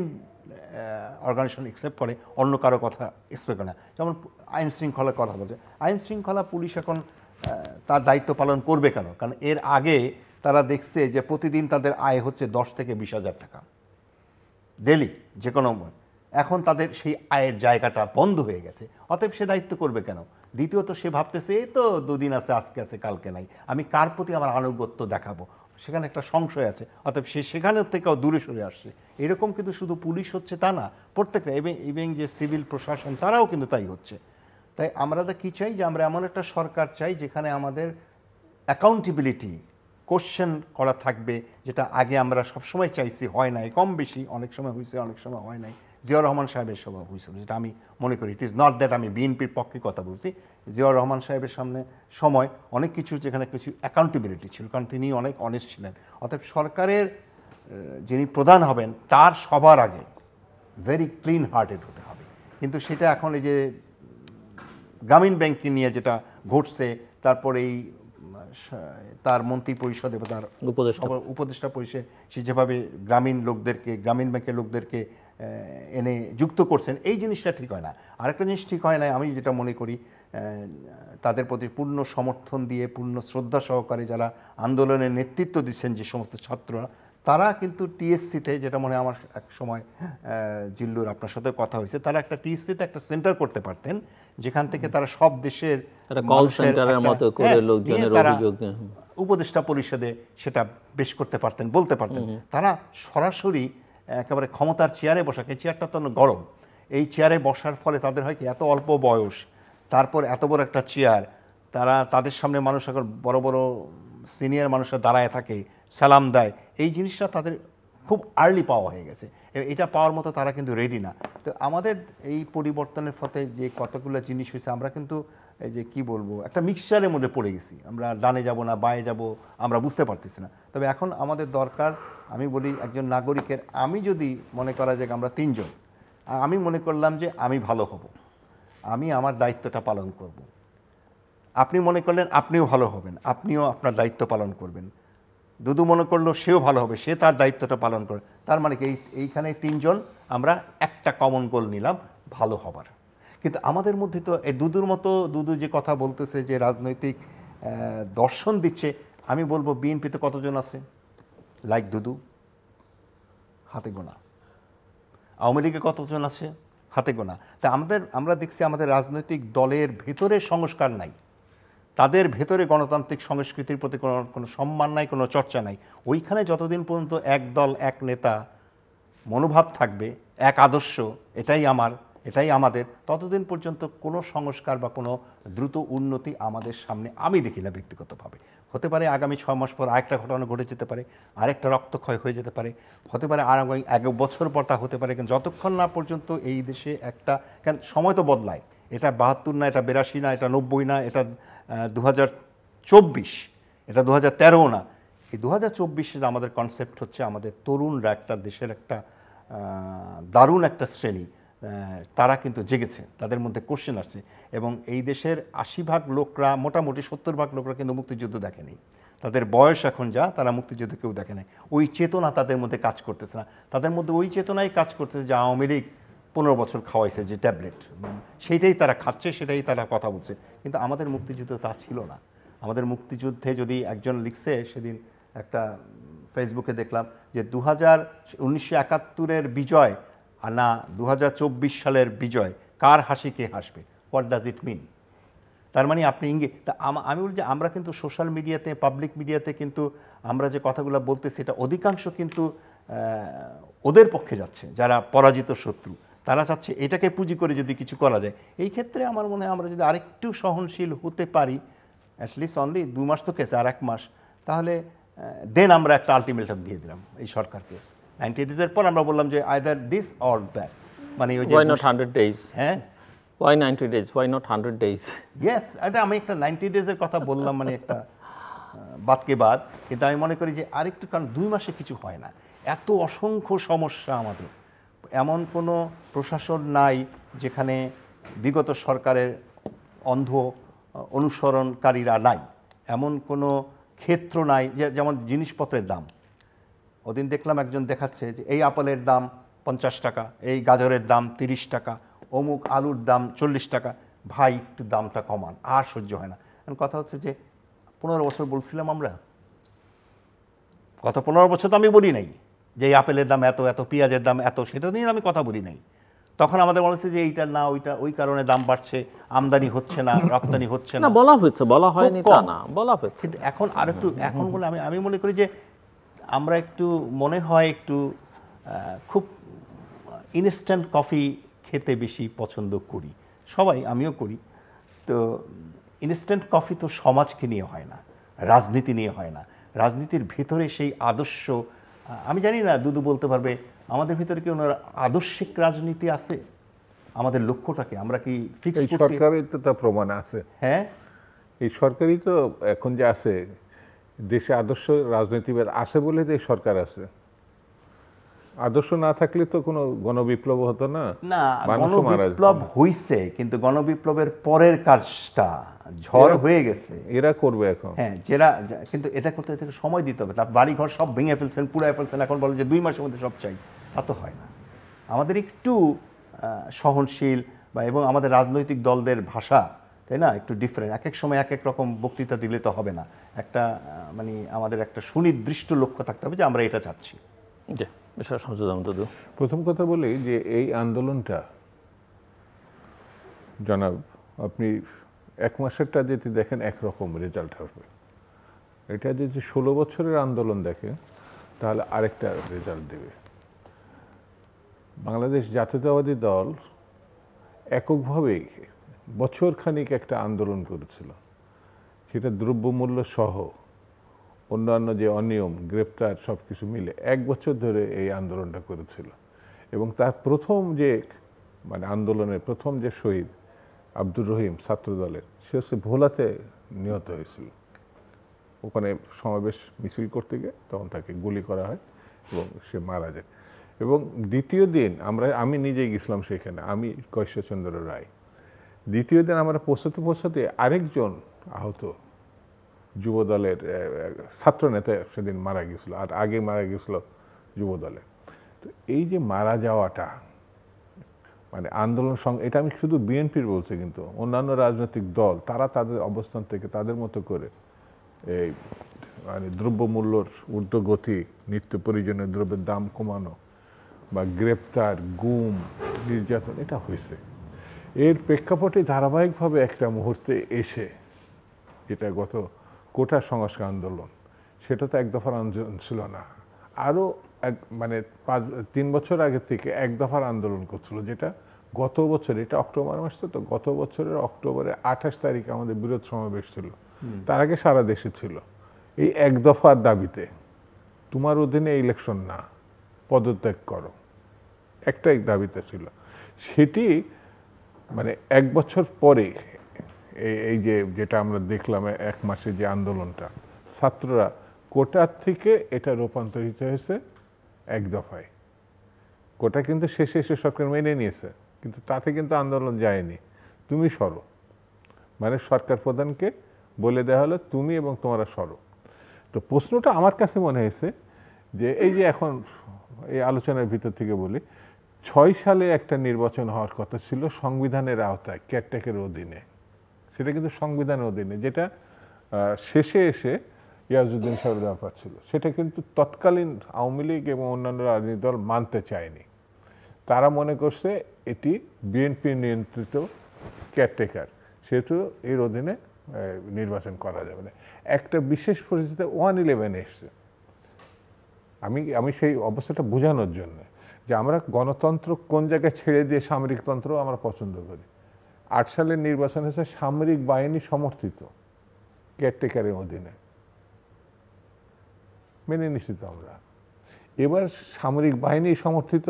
অর্গানাইজেশন অ্যাকসেপ্ট করে, অন্য কারও কথা এক্সপেক্ট করে না। যেমন আইন শৃঙ্খলার কথা বলছে। আইন শৃঙ্খলা পুলিশ এখন তার দায়িত্ব পালন করবে কেন? কারণ এর আগে তারা দেখছে যে প্রতিদিন তাদের আয় হচ্ছে দশ থেকে বিশ হাজার টাকা। ডেলি যে কোনো এখন তাদের সেই আয়ের জায়গাটা বন্ধ হয়ে গেছে। অতএব সে দায়িত্ব করবে কেন? দ্বিতীয়ত সে ভাবতেছে, এই তো দুদিন আছে, আজকে আছে, কালকে নাই। আমি কার প্রতি আমার আনুগত্য দেখাবো? সেখানে একটা সংশয় আছে। অতএব সে সেখানের থেকেও দূরে সরে আসছে। এরকম কিন্তু শুধু পুলিশ হচ্ছে তা না, প্রত্যেকটা এবং ইভেন যে সিভিল প্রশাসন, তারাও কিন্তু তাই হচ্ছে। তাই আমরা তো কী চাই যে আমরা এমন একটা সরকার চাই যেখানে আমাদের অ্যাকাউন্টেবিলিটি কোশ্চেন করা থাকবে, যেটা আগে আমরা সবসময় চাইছি, হয় নাই, কম বেশি, অনেক সময় হয়েছে অনেক সময় হয় নাই। জিয়াউর রহমান সাহেবের সময় হয়েছিল যেটা আমি মনে করি। ইট ইজ নট দ্যাট আমি বিএনপির পক্ষে কথা বলছি। জিয়াউর রহমান সাহেবের সামনে সময়, অনেক কিছু যেখানে কিছু অ্যাকাউন্টেবিলিটি ছিল, কারণ তিনি অনেক অনেস্ট ছিলেন। অতএব সরকারের যিনি প্রধান হবেন, তার সবার আগে ভেরি ক্লিন হার্টেড হতে হবে। কিন্তু সেটা এখন এই যে গ্রামীণ ব্যাংককে নিয়ে যেটা ঘটছে তারপরে এই তার মন্ত্রী পরিষদে বা তার উপদেষ্টা। পরিষদ সে যেভাবে গ্রামীণ লোকদেরকে গ্রামীণ ব্যাংকের লোকদেরকে এনে যুক্ত করছেন এই জিনিসটা ঠিক হয় না আরেকটা জিনিস ঠিক হয় না আমি যেটা মনে করি তাদের প্রতি পূর্ণ সমর্থন দিয়ে পূর্ণ শ্রদ্ধা সহকারে যারা আন্দোলনের নেতৃত্ব দিচ্ছেন যে সমস্ত ছাত্ররা তারা কিন্তু টিএসসিতে যেটা মনে হয় আমার এক সময় জিল্লুর আপনার সাথে কথা হয়েছে তারা একটা টিএসসিতে একটা সেন্টার করতে পারতেন যেখান থেকে তারা সব দেশের এর একটা- মতো করে হ্যাঁ, লোকজনের অভিযোগ, হ্যাঁ। উপদেষ্টা পরিষদে সেটা বেশ করতে পারতেন বলতে পারতেন। তারা সরাসরি একেবারে ক্ষমতার চেয়ারে বসাকে চেয়ারটা তো গরম এই চেয়ারে বসার ফলে তাদের হয় কি এত অল্প বয়স তারপর এত বড় একটা চেয়ার তারা তাদের সামনে মানুষ এখন বড় বড় সিনিয়র মানুষরা দাঁড়ায় থাকে সালাম দেয় এই জিনিসটা তাদের খুব আর্লি পাওয়া হয়ে গেছে। এটা পাওয়ার মতো তারা কিন্তু রেডি না। তো আমাদের এই পরিবর্তনের ফলে যে কতগুলো জিনিস হয়েছে, আমরা কিন্তু এই যে কি বলব, একটা মিক্সচারের মধ্যে পড়ে গেছি। আমরা ডানে যাব না, বায়ে যাব, আমরা বুঝতে পারতেছি না। তবে এখন আমাদের দরকার, আমি বলি একজন নাগরিকের, আমি যদি মনে করা যায় আমরা তিনজন আমি মনে করলাম যে আমি ভালো হব, আমি আমার দায়িত্বটা পালন করব। আপনি মনে করলেন আপনিও ভালো হবেন, আপনিও আপনার দায়িত্ব পালন করবেন। দুদু মনে করল সেও ভালো হবে, সে তার দায়িত্বটা পালন করে। তার মানে কি, এই, এইখানে তিনজন আমরা একটা কমন গোল নিলাম, ভালো হবার। কিন্তু আমাদের মধ্যে তো এই দুদুর মতো, দুদু যে কথা বলতেছে যে রাজনৈতিক দর্শন দিচ্ছে, আমি বলব বিএনপিতে কতজন আছে? লাইক দুদু। হাতে গোনা। আওয়ামী লীগে কতজন আছে? হাতে গোনা। তা আমাদের, আমরা দেখছি আমাদের রাজনৈতিক দলের ভেতরে সংস্কার নাই। তাদের ভেতরে গণতান্ত্রিক সংস্কৃতির প্রতি কোনো কোনো সম্মান নাই, কোনো চর্চা নাই। ওইখানে যতদিন পর্যন্ত এক দল, এক নেতা মনোভাব থাকবে, এক আদর্শ, এটাই আমার, এটাই আমাদের, ততদিন পর্যন্ত কোনো সংস্কার বা কোনো দ্রুত উন্নতি আমাদের সামনে আমি দেখি না ব্যক্তিগতভাবে। হতে পারে আগামী ছয় মাস পর আরেকটা ঘটনা ঘটে যেতে পারে, আরেকটা রক্তক্ষয় হয়ে যেতে পারে। হতে পারে আগামী এক বছর পর তা হতে পারে, কিন্তু যতক্ষণ না পর্যন্ত এই দেশে একটা, কেন সময় তো বদলায়। এটা বাহাত্তর না, এটা বিরাশি না, এটা নব্বই না, এটা দু হাজার চব্বিশ। এটা দু হাজার তেরো না। এই দু হাজার আমাদের কনসেপ্ট হচ্ছে, আমাদের তরুণরা একটা দেশের একটা দারুণ একটা শ্রেণি তারা কিন্তু জেগেছে, তাদের মধ্যে কোশ্চেন আসছে। এবং এই দেশের আশি ভাগ লোকরা, মোটামুটি সত্তর ভাগ লোকরা কিন্তু মুক্তিযুদ্ধ দেখেনি। তাদের বয়স এখন যা, তারা মুক্তিযুদ্ধ কেউ দেখে নাই। ওই চেতনা তাদের মধ্যে কাজ করতেছে না। তাদের মধ্যে ওই চেতনাই কাজ করতেছে যে আওয়ামী লীগ পনেরো বছর খাওয়াইছে যে ট্যাবলেট। সেইটাই তারা খাচ্ছে, সেটাই তারা কথা বলছে। কিন্তু আমাদের মুক্তিযুদ্ধ তা ছিল না। আমাদের মুক্তিযুদ্ধে যদি একজন লিখছে, সেদিন একটা ফেসবুকে দেখলাম যে দু হাজার উনিশশো একাত্তরের বিজয়, আর না দু হাজার চব্বিশ সালের বিজয়, কার হাসি কে হাসবে? হোয়াট ডাজ ইট মিন তার মানে আপনি ইঙ্গে, তা আমি বলি যে আমরা কিন্তু সোশ্যাল মিডিয়াতে পাবলিক মিডিয়াতে কিন্তু আমরা যে কথাগুলো বলতেছি, এটা অধিকাংশ কিন্তু ওদের পক্ষে যাচ্ছে, যারা পরাজিত শত্রু। তারা চাচ্ছে এটাকে পুঁজি করে যদি কিছু করা যায়। এই ক্ষেত্রে আমার মনে হয় আমরা যদি আরেকটু সহনশীল হতে পারি অ্যাটলিস্ট অনলি দু মাস তো কেছে আর এক মাস তাহলে দেন আমরা একটা আলটিমেটাম দিয়ে দিলাম এই সরকারকে। নাইনটি ডেজের পর আমরা বললাম যে আইদার দিস অর দ্যাট মানে ওই যে নট হান্ড্রেড ডেজ হ্যাঁ? Why ninety days why not hundred days yes এটা আমি একটা নাইনটি ডেজের কথা বললাম মানে একটা বাদকে বাদ কিন্তু আমি মনে করি যে আরেকটু কারণ দুই মাসে কিছু হয় না। এত অসংখ্য সমস্যা আমাদের। এমন কোনো প্রশাসন নাই যেখানে বিগত সরকারের অন্ধ অনুসরণকারীরা নাই। এমন কোনো ক্ষেত্র নাই যেমন জিনিসপত্রের দাম। ওদিন দেখলাম একজন দেখাচ্ছে যে, এই আপেলের দাম পঞ্চাশ টাকা, এই গাজরের দাম তিরিশ টাকা, অমুক আলুর দাম চল্লিশ টাকা। ভাই, একটু দামটা কমান, আর সহ্য হয় না। কথা হচ্ছে যে, পনেরো বছর বলছিলাম আমরা। গত পনেরো বছর তো আমি বলি নাই। যে আপেলের দাম এত এত পেঁয়াজের দাম এত সেটা নিয়ে আমি কথা বলি নাই। তখন আমাদের মনে হচ্ছে যে এইটা না ওইটা ওই কারণে দাম বাড়ছে আমদানি হচ্ছে না রপ্তানি হচ্ছে না। বলা হয়েছে বলা হয়নি তা না বলা হয়েছে। কিন্তু এখন আর একটু এখন বলে আমি আমি মনে করি যে আমরা একটু মনে হয় একটু খুব ইনস্ট্যান্ট কফি খেতে বেশি পছন্দ করি। সবাই আমিও করি। তো ইনস্ট্যান্ট কফি তো সমাজকে নিয়ে হয় না রাজনীতি নিয়ে হয় না। রাজনীতির ভেতরে সেই আদর্শ আমি জানি না দুদু বলতে পারবে আমাদের ভিতরে কি ওনার আদর্শিক রাজনীতি আছে? আমাদের লক্ষ্যটাকে আমরা কি ফিক্স সরকারের তো তা প্রমাণ আছে। হ্যাঁ? এই সরকারই তো এখন যে আছে দেশে আদর্শ রাজনীতিবিদ আছে বলে তো এই সরকার আছে। আদর্শ না থাকলে তো কোনো গণবিপ্লব হতো না। না গণবিপ্লব হইছে কিন্তু গণবিপ্লবের পরের কাজটা ঝড় হয়ে গেছে। এরা করবে এখন। হ্যাঁ যেটা যা- কিন্তু এটা করতে থেকে সময় দিতে হবে। তার বাড়ি ঘর সব ভেঙে ফেলছেন পুড়ায় ফেলছেন এখন বলেন যে দুই মাসের মধ্যে সব চাই। তা তো হয় না। আমাদের একটু আহ, সহনশীল বা এবং আমাদের রাজনৈতিক দলদের ভাষা তাই না? একটু ডিফারেন্ট এক এক সময় এক এক রকম বক্তৃতা দিলে তো হবে না। একটা মানে আমাদের একটা সুনির্দিষ্ট লক্ষ্য থাকতে হবে যে আমরা এটা চাচ্ছি। জি। প্রথম কথা বলি যে এই আন্দোলনটা, জনাব, আপনি এক মাসেরটা যদি দেখেন, একরকম রেজাল্ট হবে। এটা যদি ষোলো বছরের আন্দোলন দেখেন, তাহলে আরেকটা রেজাল্ট দেবে। বাংলাদেশ জাতীয়তাবাদী দল এককভাবে বছর খানিক একটা আন্দোলন করেছিল। সেটা দ্রব্যমূল্য সহ অন্যান্য যে অনিয়ম, গ্রেপ্তার সব কিছু মিলে এক বছর ধরে এই আন্দোলনটা করেছিল। এবং তার প্রথম যে মানে আন্দোলনের প্রথম যে শহীদ আব্দুর রহিম ছাত্রদলের, সে হচ্ছে ভোলাতে নিহত হয়েছিল। ওখানে সমাবেশ মিছিল করতে গিয়ে তখন তাকে গুলি করা হয় এবং সে মারা যায়। এবং দ্বিতীয় দিন আমরা, আমি নিজেই গেছিলাম সেখানে, আমি কৈশ্বরচন্দ্র রায়। দ্বিতীয় দিন আমরা পৌঁছতে পৌঁছতে আরেকজন আহত যুবদলের ছাত্রনেতা সেদিন মারা গেছিল আর আগে মারা গেছিল যুবদলে। তো এই যে মারা যাওয়াটা মানে আন্দোলন সং, এটা আমি শুধু বিএনপির বলছি কিন্তু, অন্যান্য রাজনৈতিক দল, তারা তাদের অবস্থান থেকে তাদের মতো করে এই মানে দ্রব্যমূল্যর ঊর্ধ্বগতি, নিত্য প্রয়োজনীয় দ্রব্যের দাম কমানো বা গ্রেপ্তার, গুম, নির্যাতন, এটা হয়েছে। এর প্রেক্ষাপটে ধারাবাহিকভাবে একটা মুহূর্তে এসে, যেটা গত কোটা সংস্কার আন্দোলন সেটা তো এক দফার আন্দোলন ছিল না। আরও এক মানে পাঁচ তিন বছর আগে থেকে এক দফার আন্দোলন করছিল যেটা গত বছর এটা অক্টোবর মাস তো গত বছরের অক্টোবরের আঠাশ তারিখে আমাদের বিরোধ সমাবেশ ছিল। তার আগে সারা দেশে ছিল। এই এক দফার দাবিতে তোমার অধীনে ইলেকশন না পদত্যাগ করো। একটাই দাবিতে ছিল। সেটি মানে এক বছর পরে এই যে যেটা আমরা দেখলাম এক মাসে যে আন্দোলনটা, ছাত্ররা কোটার থেকে এটা রূপান্তরিত হয়েছে এক দফায়। কোটা কিন্তু শেষে এসে সরকার মেনে নিয়েছে, কিন্তু তাতে কিন্তু আন্দোলন যায়নি। তুমি সরো। মানে সরকার প্রধানকে বলে দেওয়া হলো, তুমি এবং তোমরা সরো। তো প্রশ্নটা আমার কাছে মনে হয়েছে যে এই যে এখন এই আলোচনার ভিতর থেকে বলি, ছয় সালে একটা নির্বাচন হওয়ার কথা ছিল সংবিধানের আওতায় ক্যাটটেকের অধীনে। সেটা কিন্তু সংবিধানের অধীনে, যেটা শেষে এসে ইয়াজুদ্দিন সাহেবের ব্যাপার ছিল। সেটা কিন্তু তৎকালীন আওয়ামী লীগ এবং অন্যান্য রাজনৈতিক দল মানতে চায়নি। তারা মনে করছে এটি বিএনপি নিয়ন্ত্রিত কেয়ারটেকার সেহেতু এর অধীনে নির্বাচন করা যাবে না। একটা বিশেষ পরিস্থিতিতে ওয়ান ইলেভেন এসছে। আমি আমি সেই অবস্থাটা বোঝানোর জন্য যে আমরা গণতন্ত্র কোন জায়গায় ছেড়ে দিয়ে সামরিকতন্ত্র আমরা পছন্দ করি। আট সালের নির্বাচন হয়েছে সামরিক বাহিনী সমর্থিত কেয়ারটেকারের অধীনে। মেনে নিছি তো আমরা। এবার সামরিক বাহিনী সমর্থিত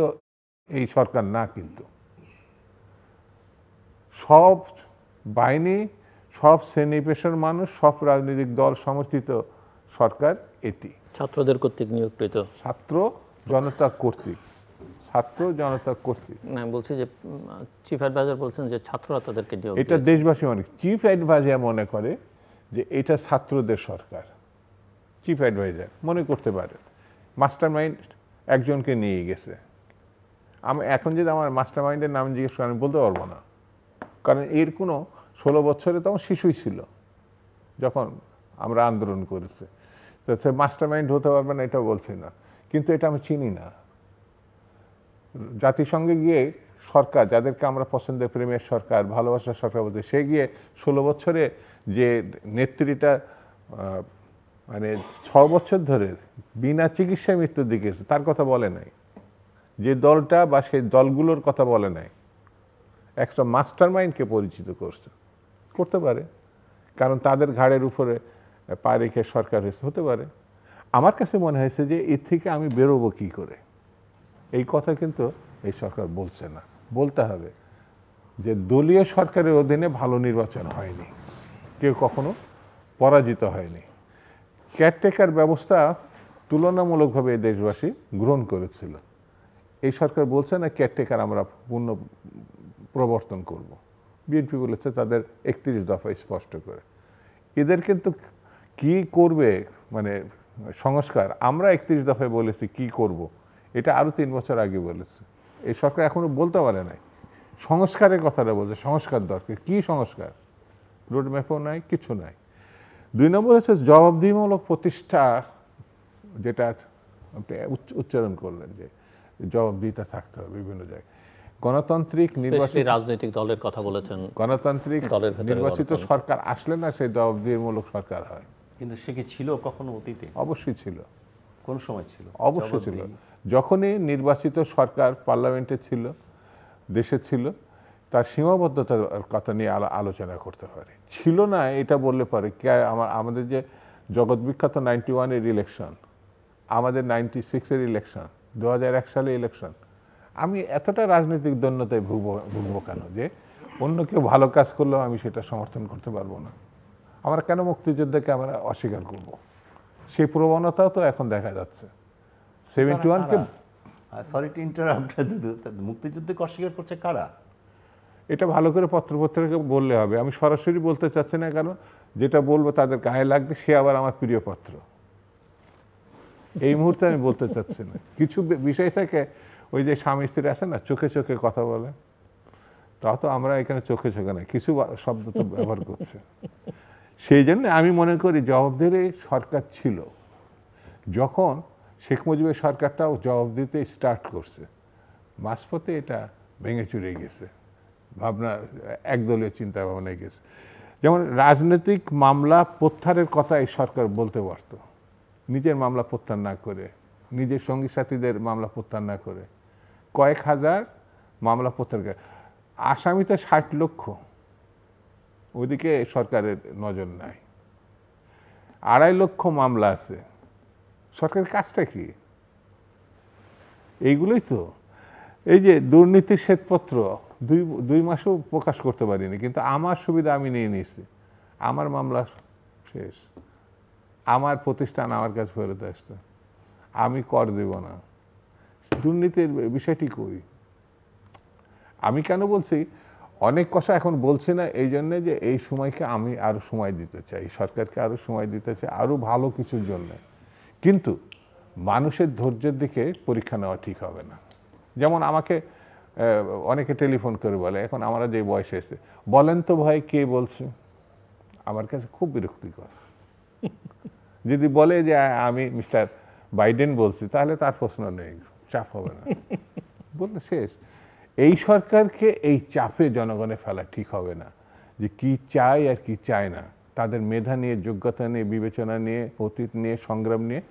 এই সরকার না কিন্তু। সব বাহিনী সব শ্রেণি পেশার মানুষ সব রাজনৈতিক দল সমর্থিত সরকার এটি। ছাত্রদের কর্তৃক নিয়োগকৃত। ছাত্র জনতা কর্তৃক। ছাত্র জনতা কর্তৃক। না আমি বলছি যে চিফ অ্যাডভাইজার বলছেন যে ছাত্ররা তাদেরকে নিয়োগ এটা দেশবাসী মনে চিফ অ্যাডভাইজার মনে করে যে এটা ছাত্রদের সরকার। চিফ অ্যাডভাইজার মনে করতে পারে। মাস্টার মাইন্ড একজনকে নিয়ে গেছে। আমি এখন যদি আমার মাস্টার মাইন্ডের নাম জিজ্ঞেস করেন আমি বলতে পারব না। কারণ এর কোনো ষোলো বছরে তখন শিশুই ছিল যখন আমরা আন্দোলন করেছি। তো সে মাস্টার মাইন্ড হতে পারবে না এটাও বলছি না। কিন্তু এটা আমি চিনি না। জাতিসংঘে গিয়ে সরকার, যাদেরকে আমরা পছন্দের প্রেমের সরকার, ভালোবাসার সরকার বলতে, সে গিয়ে ষোলো বছরে যে নেত্রীটা মানে ছ বছর ধরে বিনা চিকিৎসায় মৃত্যুর দিকে তার কথা বলে নাই। যে দলটা বা সেই দলগুলোর কথা বলে নাই। একটা মাস্টার মাইন্ডকে পরিচিত করছে। করতে পারে। কারণ তাদের ঘাড়ের উপরে পা রেখে সরকার হয়েছে, হতে পারে। আমার কাছে মনে হয়েছে যে এর থেকে আমি বেরোবো কী করে? এই কথা কিন্তু এই সরকার বলছে না। বলতে হবে যে দলীয় সরকারের অধীনে ভালো নির্বাচন হয়নি। কেউ কখনো পরাজিত হয়নি। কেয়ারটেকার ব্যবস্থা তুলনামূলকভাবে এই দেশবাসী গ্রহণ করেছিল। এই সরকার বলছে না কেয়ারটেকার আমরা পূর্ণ প্রবর্তন করব। বিএনপি বলেছে তাদের একত্রিশ দফায় স্পষ্ট করে। এদের কিন্তু কি করবে মানে সংস্কার, আমরা একত্রিশ দফায় বলেছি কি করব এটা আরও তিন বছর আগে বলেছে। এই সরকার এখনও বলতে পারে নাই। সংস্কারের কথাটা বলছে সংস্কার দরকার। কি সংস্কার? রোডম্যাপও নাই কিছু নাই। দুই নম্বর হচ্ছে জবাবদিহিমূলক প্রতিষ্ঠা যেটা আপনি উচ্চ- উচ্চারণ করলেন যে জবাবদিহিতা থাকতে হবে বিভিন্ন জায়গায়। গণতান্ত্রিক নির্বাচিত রাজনৈতিক দলের কথা বলেছেন। গণতান্ত্রিক দলের নির্বাচিত সরকার আসলে না সেই জবাবদিহিমূলক সরকার হয়। কিন্তু সে কি ছিল কখনো অতীতে? অবশ্যই ছিল। কোন সময় ছিল? অবশ্যই ছিল। যখনই নির্বাচিত সরকার পার্লামেন্টে ছিল, দেশে ছিল, তার সীমাবদ্ধতার কথা নিয়ে আলো- আলোচনা করতে পারে। ছিল না, এটা বললে পারে কে আমার আমাদের যে জগৎ বিখ্যাত নাইনটি ওয়ানের ইলেকশন আমাদের নাইনটি সিক্সের ইলেকশন দু হাজার এক সালে ইলেকশন আমি এতটা রাজনৈতিক দন্যতায় ভুগবো ভুগবো কেন যে অন্য কেউ ভালো কাজ করলেও আমি সেটা সমর্থন করতে পারব না? আমরা কেন মুক্তিযুদ্ধকে আমরা অস্বীকার করব? সেই প্রবণতাও তো এখন দেখা যাচ্ছে। সেভেন্টি ওয়ানকে সরি টু ইন্টারাপ্ট মুক্তিযুদ্ধকে অস্বীকার করছে কারা? এটা ভালো করে পত্রপত্রিকা বললে হবে। আমি সরাসরি বলতে চাচ্ছি না কেন যেটা বলব তাদের গায়ে লাগবে সে আবার আমার প্রিয় পত্র। এই মুহূর্তে আমি বলতে চাচ্ছি না। কিছু বিষয় থেকে ওই যে স্বামী স্ত্রী আছে না চোখে চোখে কথা বলে তা তো আমরা এখানে চোখে চোখে না কিছু শব্দ তো ব্যবহার করছে। সেই জন্য আমি মনে করি জবাবদের সরকার ছিল। যখন শেখ মুজিবের সরকারটাও জবাব দিতে স্টার্ট করছে। মাঝপথে এটা ভেঙে চুরে গেছে। ভাবনা, একদলীয় চিন্তা ভাবনায় গেছে। যেমন রাজনৈতিক মামলা প্রত্যাহারের কথা এই সরকার বলতে পারতো। নিজের মামলা প্রত্যাহার না করে, নিজের সঙ্গী সাথীদের মামলা প্রত্যাহার না করে, কয়েক হাজার মামলা প্রত্যাহার করে। আসামি তো ষাট লক্ষ। ওইদিকে সরকারের নজর নাই। আড়াই লক্ষ মামলা আছে। সরকারের কাজটা কি? এইগুলোই তো। এই যে দুর্নীতির শ্বেতপত্র, দুই দুই মাসও প্রকাশ করতে পারিনি, কিন্তু আমার সুবিধা আমি নিয়ে নিয়েছি। আমার মামলা শেষ। আমার প্রতিষ্ঠান আমার কাছে ফেরত আসছে। আমি কর দেব না। দুর্নীতির বিষয়টি কই? আমি কেন বলছি? অনেক কথা এখন বলছি না, এই জন্যে যে এই সময়কে আমি আরও সময় দিতে চাই, সরকারকে আরও সময় দিতে চাই আরও ভালো কিছুর জন্য। কিন্তু মানুষের ধৈর্যের দিকে পরীক্ষা নেওয়া ঠিক হবে না। যেমন আমাকে অনেকে টেলিফোন করে বলে, এখন আমরা যে বয়সে এসে বলেন তো ভাই কে বলছে? আমার কাছে খুব বিরক্তিকর। যদি বলে যে আমি মিস্টার বাইডেন বলছি, তাহলে তার প্রশ্ন নেই, চাপ হবে না। বললে শেষ। এই সরকারকে এই চাপে জনগণে ফেলা ঠিক হবে না যে কি চায় আর কি চায় না। তাদের মেধা নিয়ে যোগ্যতা নিয়ে বিবেচনা নিয়ে অতীত নিয়ে সংগ্রাম নিয়ে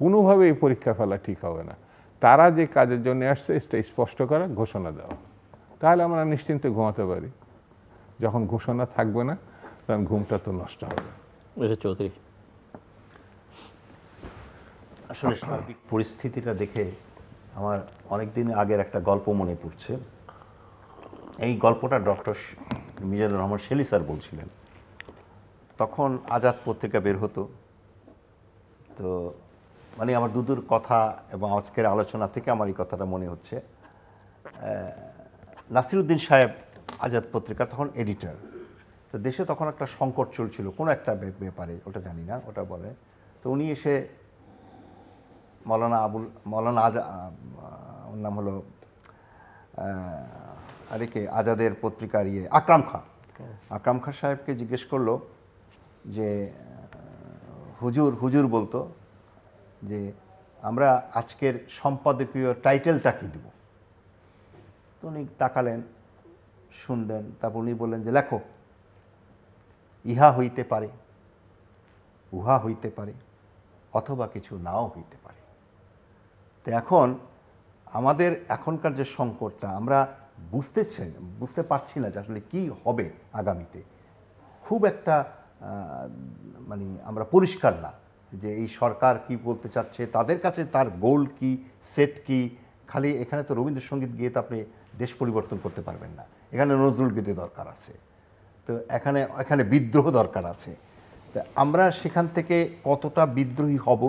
কোনোভাবে এই পরীক্ষা ফেলা ঠিক হবে না। তারা যে কাজের জন্য আসছে সেটা স্পষ্ট করা ঘোষণা দেওয়া। তাহলে আমরা নিশ্চিন্তে ঘুমাতে পারি। যখন ঘোষণা থাকবে না তখন ঘুমটা তো নষ্ট হবে। চৌধুরী। আসলে সার্বিক পরিস্থিতিটা দেখে আমার অনেক দিন আগের একটা গল্প মনে পড়ছে। এই গল্পটা doctor Mizanur Rahman Shelley sir বলছিলেন। তখন আজাদ পত্রিকা বের হতো। তো মানে আমার দুদুর কথা এবং আজকের আলোচনা থেকে আমার এই কথাটা মনে হচ্ছে। নাসিরুদ্দিন সাহেব আজাদ পত্রিকা তখন এডিটর। তো দেশে তখন একটা সংকট চলছিল কোনো একটা ব্যাপারে ওটা জানি না ওটা বলে। তো উনি এসে মৌলানা আবুল মৌলানা আজা ওর নাম হলো আরে কে আজাদের পত্রিকার ইয়ে আকরাম খান আকরাম খান সাহেবকে জিজ্ঞেস করল যে হুজুর হুজুর বলতো যে, আমরা আজকের সম্পাদকীয় টাইটেলটা কি দেব? তো উনি তাকালেন, শুনলেন, তারপর উনি বললেন যে, লেখো, ইহা হইতে পারে, উহা হইতে পারে, অথবা কিছু নাও হইতে পারে। তো এখন আমাদের এখনকার যে সংকটটা, আমরা বুঝতে চাই, বুঝতে পারছি না যে আসলে কী হবে আগামীতে। খুব একটা মানে আমরা পরিষ্কার না যে এই সরকার কি বলতে চাচ্ছে, তাদের কাছে তার গোল কি, সেট কি, খালি এখানে তো রবীন্দ্রসঙ্গীত গিয়ে তো আপনি দেশ পরিবর্তন করতে পারবেন না। এখানে নজরুল গীতি দরকার আছে। তো এখানে এখানে বিদ্রোহ দরকার আছে। তা আমরা সেখান থেকে কতটা বিদ্রোহী হব,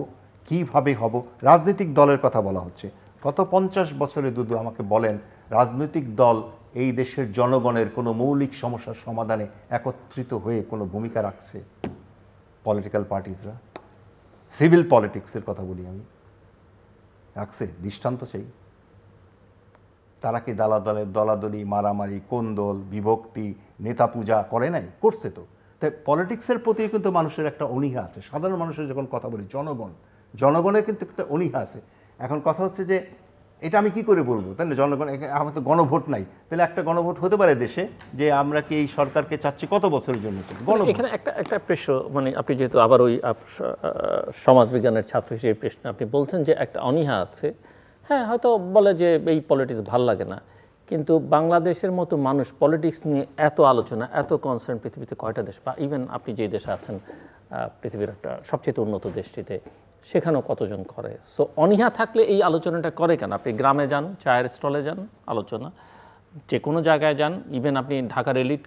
কীভাবে হব, রাজনৈতিক দলের কথা বলা হচ্ছে। গত পঞ্চাশ বছরে দুদু আমাকে বলেন, রাজনৈতিক দল এই দেশের জনগণের কোনো মৌলিক সমস্যার সমাধানে একত্রিত হয়ে কোনো ভূমিকা রাখছে পলিটিক্যাল পার্টিসরা সিভিল পলিটিক্সের কথা বলি আমি। রাখছে, দৃষ্টান্ত সেই। তারা কি দালাদলের দলাদলি, মারামারি, কোন্দল, বিভক্তি, নেতা পূজা করে নাই? করছে তো। তাই পলিটিক্সের প্রতি কিন্তু মানুষের একটা অনীহা আছে। সাধারণ মানুষের যখন কথা বলি, জনগণ, জনগণের কিন্তু একটা অনীহা আছে। এখন কথা হচ্ছে যে এটা আমি কি করে বলব? না জনগণ আমার তো গণভোট নাই। তাহলে একটা গণভোট হতে পারে দেশে যে আমরা কি এই সরকারকে চাচ্ছি কত বছরের জন্য? এখানে একটা একটা প্রশ্ন মানে আপনি যেহেতু আবার ওই সমাজবিজ্ঞানের ছাত্র হিসেবে প্রশ্ন আপনি বলছেন যে একটা অনীহা আছে। হ্যাঁ হয়তো বলে যে এই পলিটিক্স ভালো লাগে না। কিন্তু বাংলাদেশের মতো মানুষ পলিটিক্স নিয়ে এত আলোচনা এত কনসার্ন পৃথিবীতে কয়টা দেশ? বা ইভেন আপনি যে দেশে আছেন পৃথিবীর একটা সবচেয়ে উন্নত দেশটিতে সেখানেও কতজন করে? সো অনীহা থাকলে এই আলোচনাটা করে কেন? আপনি গ্রামে যান চায়ের স্টলে যান আলোচনা। যে কোনো জায়গায় যান ইভেন আপনি ঢাকার এলিট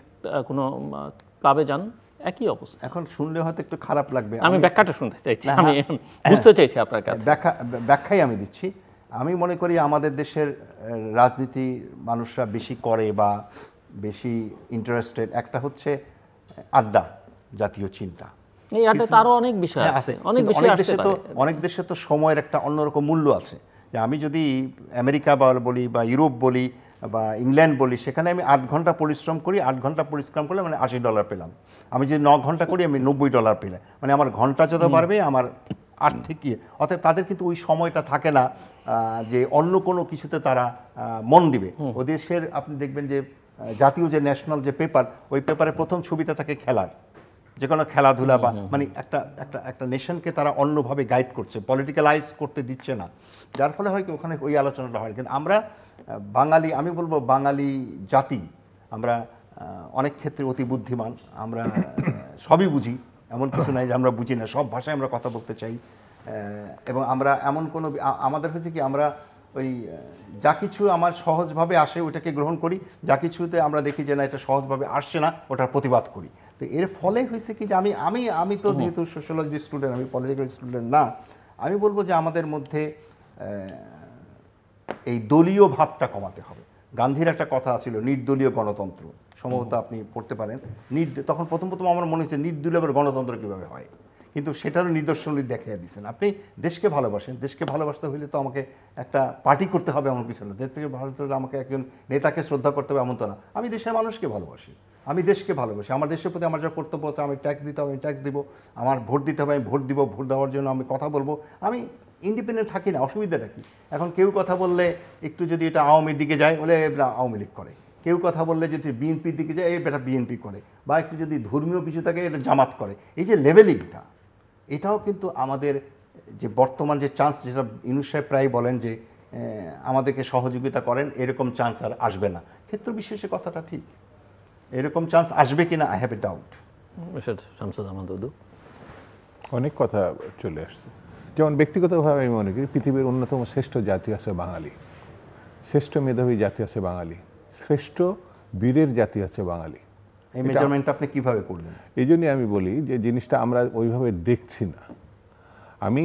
কোনো ক্লাবে যান একই অবস্থা। এখন শুনলে হয়তো একটু খারাপ লাগবে। আমি ব্যাখ্যাটা শুনতে চাইছি। আমি হ্যাঁ। বুঝতে চাইছি আপনার কাছে। ব্যাখ্যা ব্যাখ্যাই আমি দিচ্ছি। আমি মনে করি আমাদের দেশের রাজনীতি মানুষরা বেশি করে বা বেশি ইন্টারেস্টেড একটা হচ্ছে আড্ডা জাতীয় চিন্তা। এই আড্ডাতে আরও অনেক বিষয় হ্যাঁ, আছে অনেক অনেক দেশে তো অনেক দেশে তো সময়ের একটা অন্যরকম মূল্য আছে। যে আমি যদি আমেরিকা বলি বা ইউরোপ বলি বা ইংল্যান্ড বলি সেখানে আমি আট ঘণ্টা পরিশ্রম করি আট ঘণ্টা পরিশ্রম করলে মানে আশি ডলার পেলাম। আমি যদি ন ঘণ্টা করি আমি নব্বই ডলার পেলাম। মানে আমার ঘণ্টা যত বাড়বে আমার আর্থিক ইয়ে। অর্থাৎ তাদের কিন্তু ওই সময়টা থাকে না যে অন্য কোনো কিছুতে তারা মন দিবে। ও দেশের আপনি দেখবেন যে জাতীয় যে ন্যাশনাল যে পেপার ওই পেপারে প্রথম ছবিটা থাকে খেলার। যে কোনো খেলাধুলা বা মানে একটা একটা একটা নেশনকে তারা অন্যভাবে গাইড করছে পলিটিক্যালাইজ করতে দিচ্ছে না। যার ফলে হয় কি ওখানে ওই আলোচনাটা হয়। কিন্তু আমরা বাঙালি আমি বলব বাঙালি জাতি আমরা অনেক ক্ষেত্রে অতি বুদ্ধিমান আমরা সবই বুঝি এমন কিছু নাই যে আমরা বুঝি না সব ভাষায় আমরা কথা বলতে চাই। এবং আমরা এমন কোনো আমাদের হচ্ছে কি আমরা ওই যা কিছু আমার সহজভাবে আসে ওটাকে গ্রহণ করি যা কিছুতে আমরা দেখি যে না এটা সহজভাবে আসছে না ওটার প্রতিবাদ করি। তো এর ফলে হয়েছে কি যে আমি আমি আমি তো যেহেতু সোশ্যালজি স্টুডেন্ট আমি পলিটিক্যাল স্টুডেন্ট না আমি বলব যে আমাদের মধ্যে এই দলীয় ভাবটা কমাতে হবে। গান্ধীর একটা কথা ছিল নির্দলীয় গণতন্ত্র। সম্ভবত আপনি পড়তে পারেন। নির তখন প্রথম প্রথম আমার মনে হচ্ছে নির্দলীয় গণতন্ত্র কীভাবে হয়? কিন্তু সেটারও নিদর্শন উনি দেখিয়ে দিচ্ছেন আপনি দেশকে ভালোবাসেন দেশকে ভালোবাসতে হলে তো আমাকে একটা পার্টি করতে হবে এমন কিছু না। দেশ থেকে ভালো আমাকে একজন নেতাকে শ্রদ্ধা করতে হবে এমন তো না। আমি দেশের মানুষকে ভালোবাসি। আমি দেশকে ভালোবাসি। আমার দেশের প্রতি আমার যা কর্তব্য আছে, আমি ট্যাক্স দিতে হবে, আমি ট্যাক্স দিব, আমার ভোট দিতে হবে, আমি ভোট দিব, ভোট দেওয়ার জন্য আমি কথা বলব। আমি ইন্ডিপেন্ডেন্ট থাকি না অসুবিধাটা কি? এখন কেউ কথা বললে একটু যদি এটা আওয়ামীর দিকে যায়, বলে এরা আওয়ামী লীগ করে। কেউ কথা বললে যদি বিএনপির দিকে যায় এই বেটা বিএনপি করে। বা একটু যদি ধর্মীয় কিছু থাকে, এটা জামাত করে। এই যে লেভেলিংটা এটাও কিন্তু আমাদের যে বর্তমান যে চান্স যেটা ইনুস সাহেব প্রায় বলেন যে আমাদেরকে সহযোগিতা করেন, এরকম চান্স আর আসবে না। ক্ষেত্র বিশেষে কথাটা ঠিক। এরকম চান্স আসবে কিনা আই হ্যাভ এ ডাউট সেটা শামসুদ আহমদ উদু অনেক কথা চলে আসছে। যেমন ব্যক্তিগতভাবে আমি মনে করি পৃথিবীর অন্যতম শ্রেষ্ঠ জাতি আছে বাঙালি। শ্রেষ্ঠ মেধাবী জাতি আছে বাঙালি। শ্রেষ্ঠ বীরের জাতি আছে বাঙালি। এই মেজারমেন্টটা আপনি কীভাবে করলেন? এই জন্যই আমি বলি যে জিনিসটা আমরা ওইভাবে দেখছি না। আমি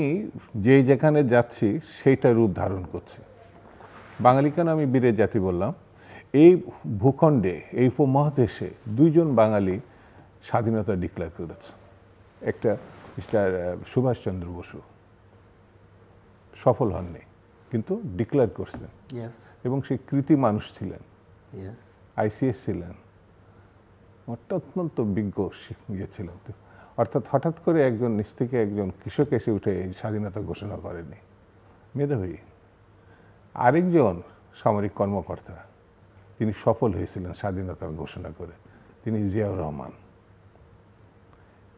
যে যেখানে যাচ্ছি সেইটা রূপ ধারণ করছে। বাঙালি কেন আমি বীরের জাতি বললাম? এই ভূখণ্ডে এই উপমহাদেশে দুইজন বাঙালি স্বাধীনতা ডিক্লেয়ার করেছে। একটা মিস্টার সুভাষচন্দ্র বসু। সফল হননি কিন্তু ডিক্লেয়ার করছেন। এবং সেই কৃতি মানুষ ছিলেন। আইসিএস ছিলেন। অত্যন্ত বিজ্ঞ ইয়ে ছিলেন অর্থাৎ হঠাৎ করে একজন নিচ থেকে একজন কৃষক এসে উঠে এই স্বাধীনতা ঘোষণা করেনি মেধাবী। আরেকজন সামরিক কর্মকর্তা। তিনি সফল হয়েছিলেন স্বাধীনতার ঘোষণা করে। তিনি জিয়াউর রহমান।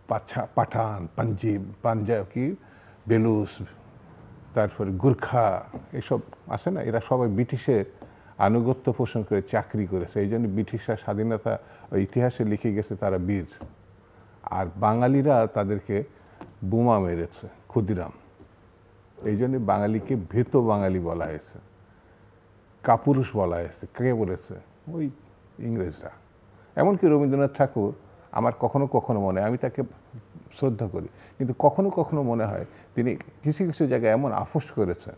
পাছা, পাঠান, পাঞ্জিব, পাঞ্জাব কি বেলুস তারপরে গুর্খা, এসব আছে না? এরা সবাই ব্রিটিশের আনুগত্য পোষণ করে চাকরি করেছে। এই জন্য ব্রিটিশরা স্বাধীনতা ইতিহাসে লিখে গেছে তারা বীর। আর বাঙালিরা তাদেরকে বোমা মেরেছে, ক্ষুদিরাম। এই জন্য বাঙালিকে ভেত বাঙালি বলা হয়েছে। কাপুরুষ বলা হয়েছে। কে বলেছে? ওই ইংরেজরা। এমনকি রবীন্দ্রনাথ ঠাকুর আমার কখনো কখনো মনে হয় আমি তাকে শ্রদ্ধা করি কিন্তু কখনো কখনো মনে হয় তিনি কিছু কিছু জায়গায় এমন আফোস করেছেন।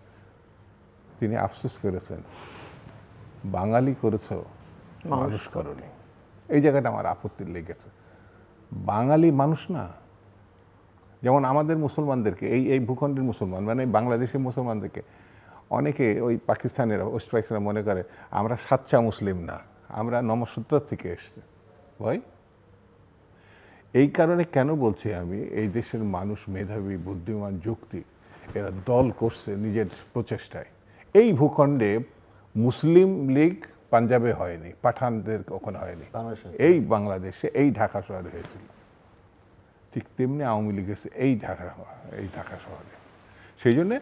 তিনি আফসোস করেছেন বাঙালি করেছ মানুষ। করনি। এই জায়গাটা আমার আপত্তি লেগেছে। বাঙালি মানুষ না। যেমন আমাদের মুসলমানদেরকে এই এই ভূখণ্ডের মুসলমান মানে বাংলাদেশের মুসলমানদেরকে অনেকে ওই পাকিস্তানের ওয়েস্ট পাকিস্তানের মনে করে আমরা সাচ্চা মুসলিম না আমরা নমসূত্র থেকে এসছি। ভাই এই কারণে কেন বলছি আমি এই দেশের মানুষ মেধাবী বুদ্ধিমান যৌক্তিক এরা দল করছে নিজের প্রচেষ্টায়। এই ভূখণ্ডে মুসলিম লীগ পাঞ্জাবে হয়নি পাঠানদের কখনো হয়নি। এই বাংলাদেশে এই ঢাকা শহরে হয়েছিল। ঠিক তেমনি আওয়ামী লীগ এসে এই ঢাকা এই ঢাকা শহরে। সেই জন্যে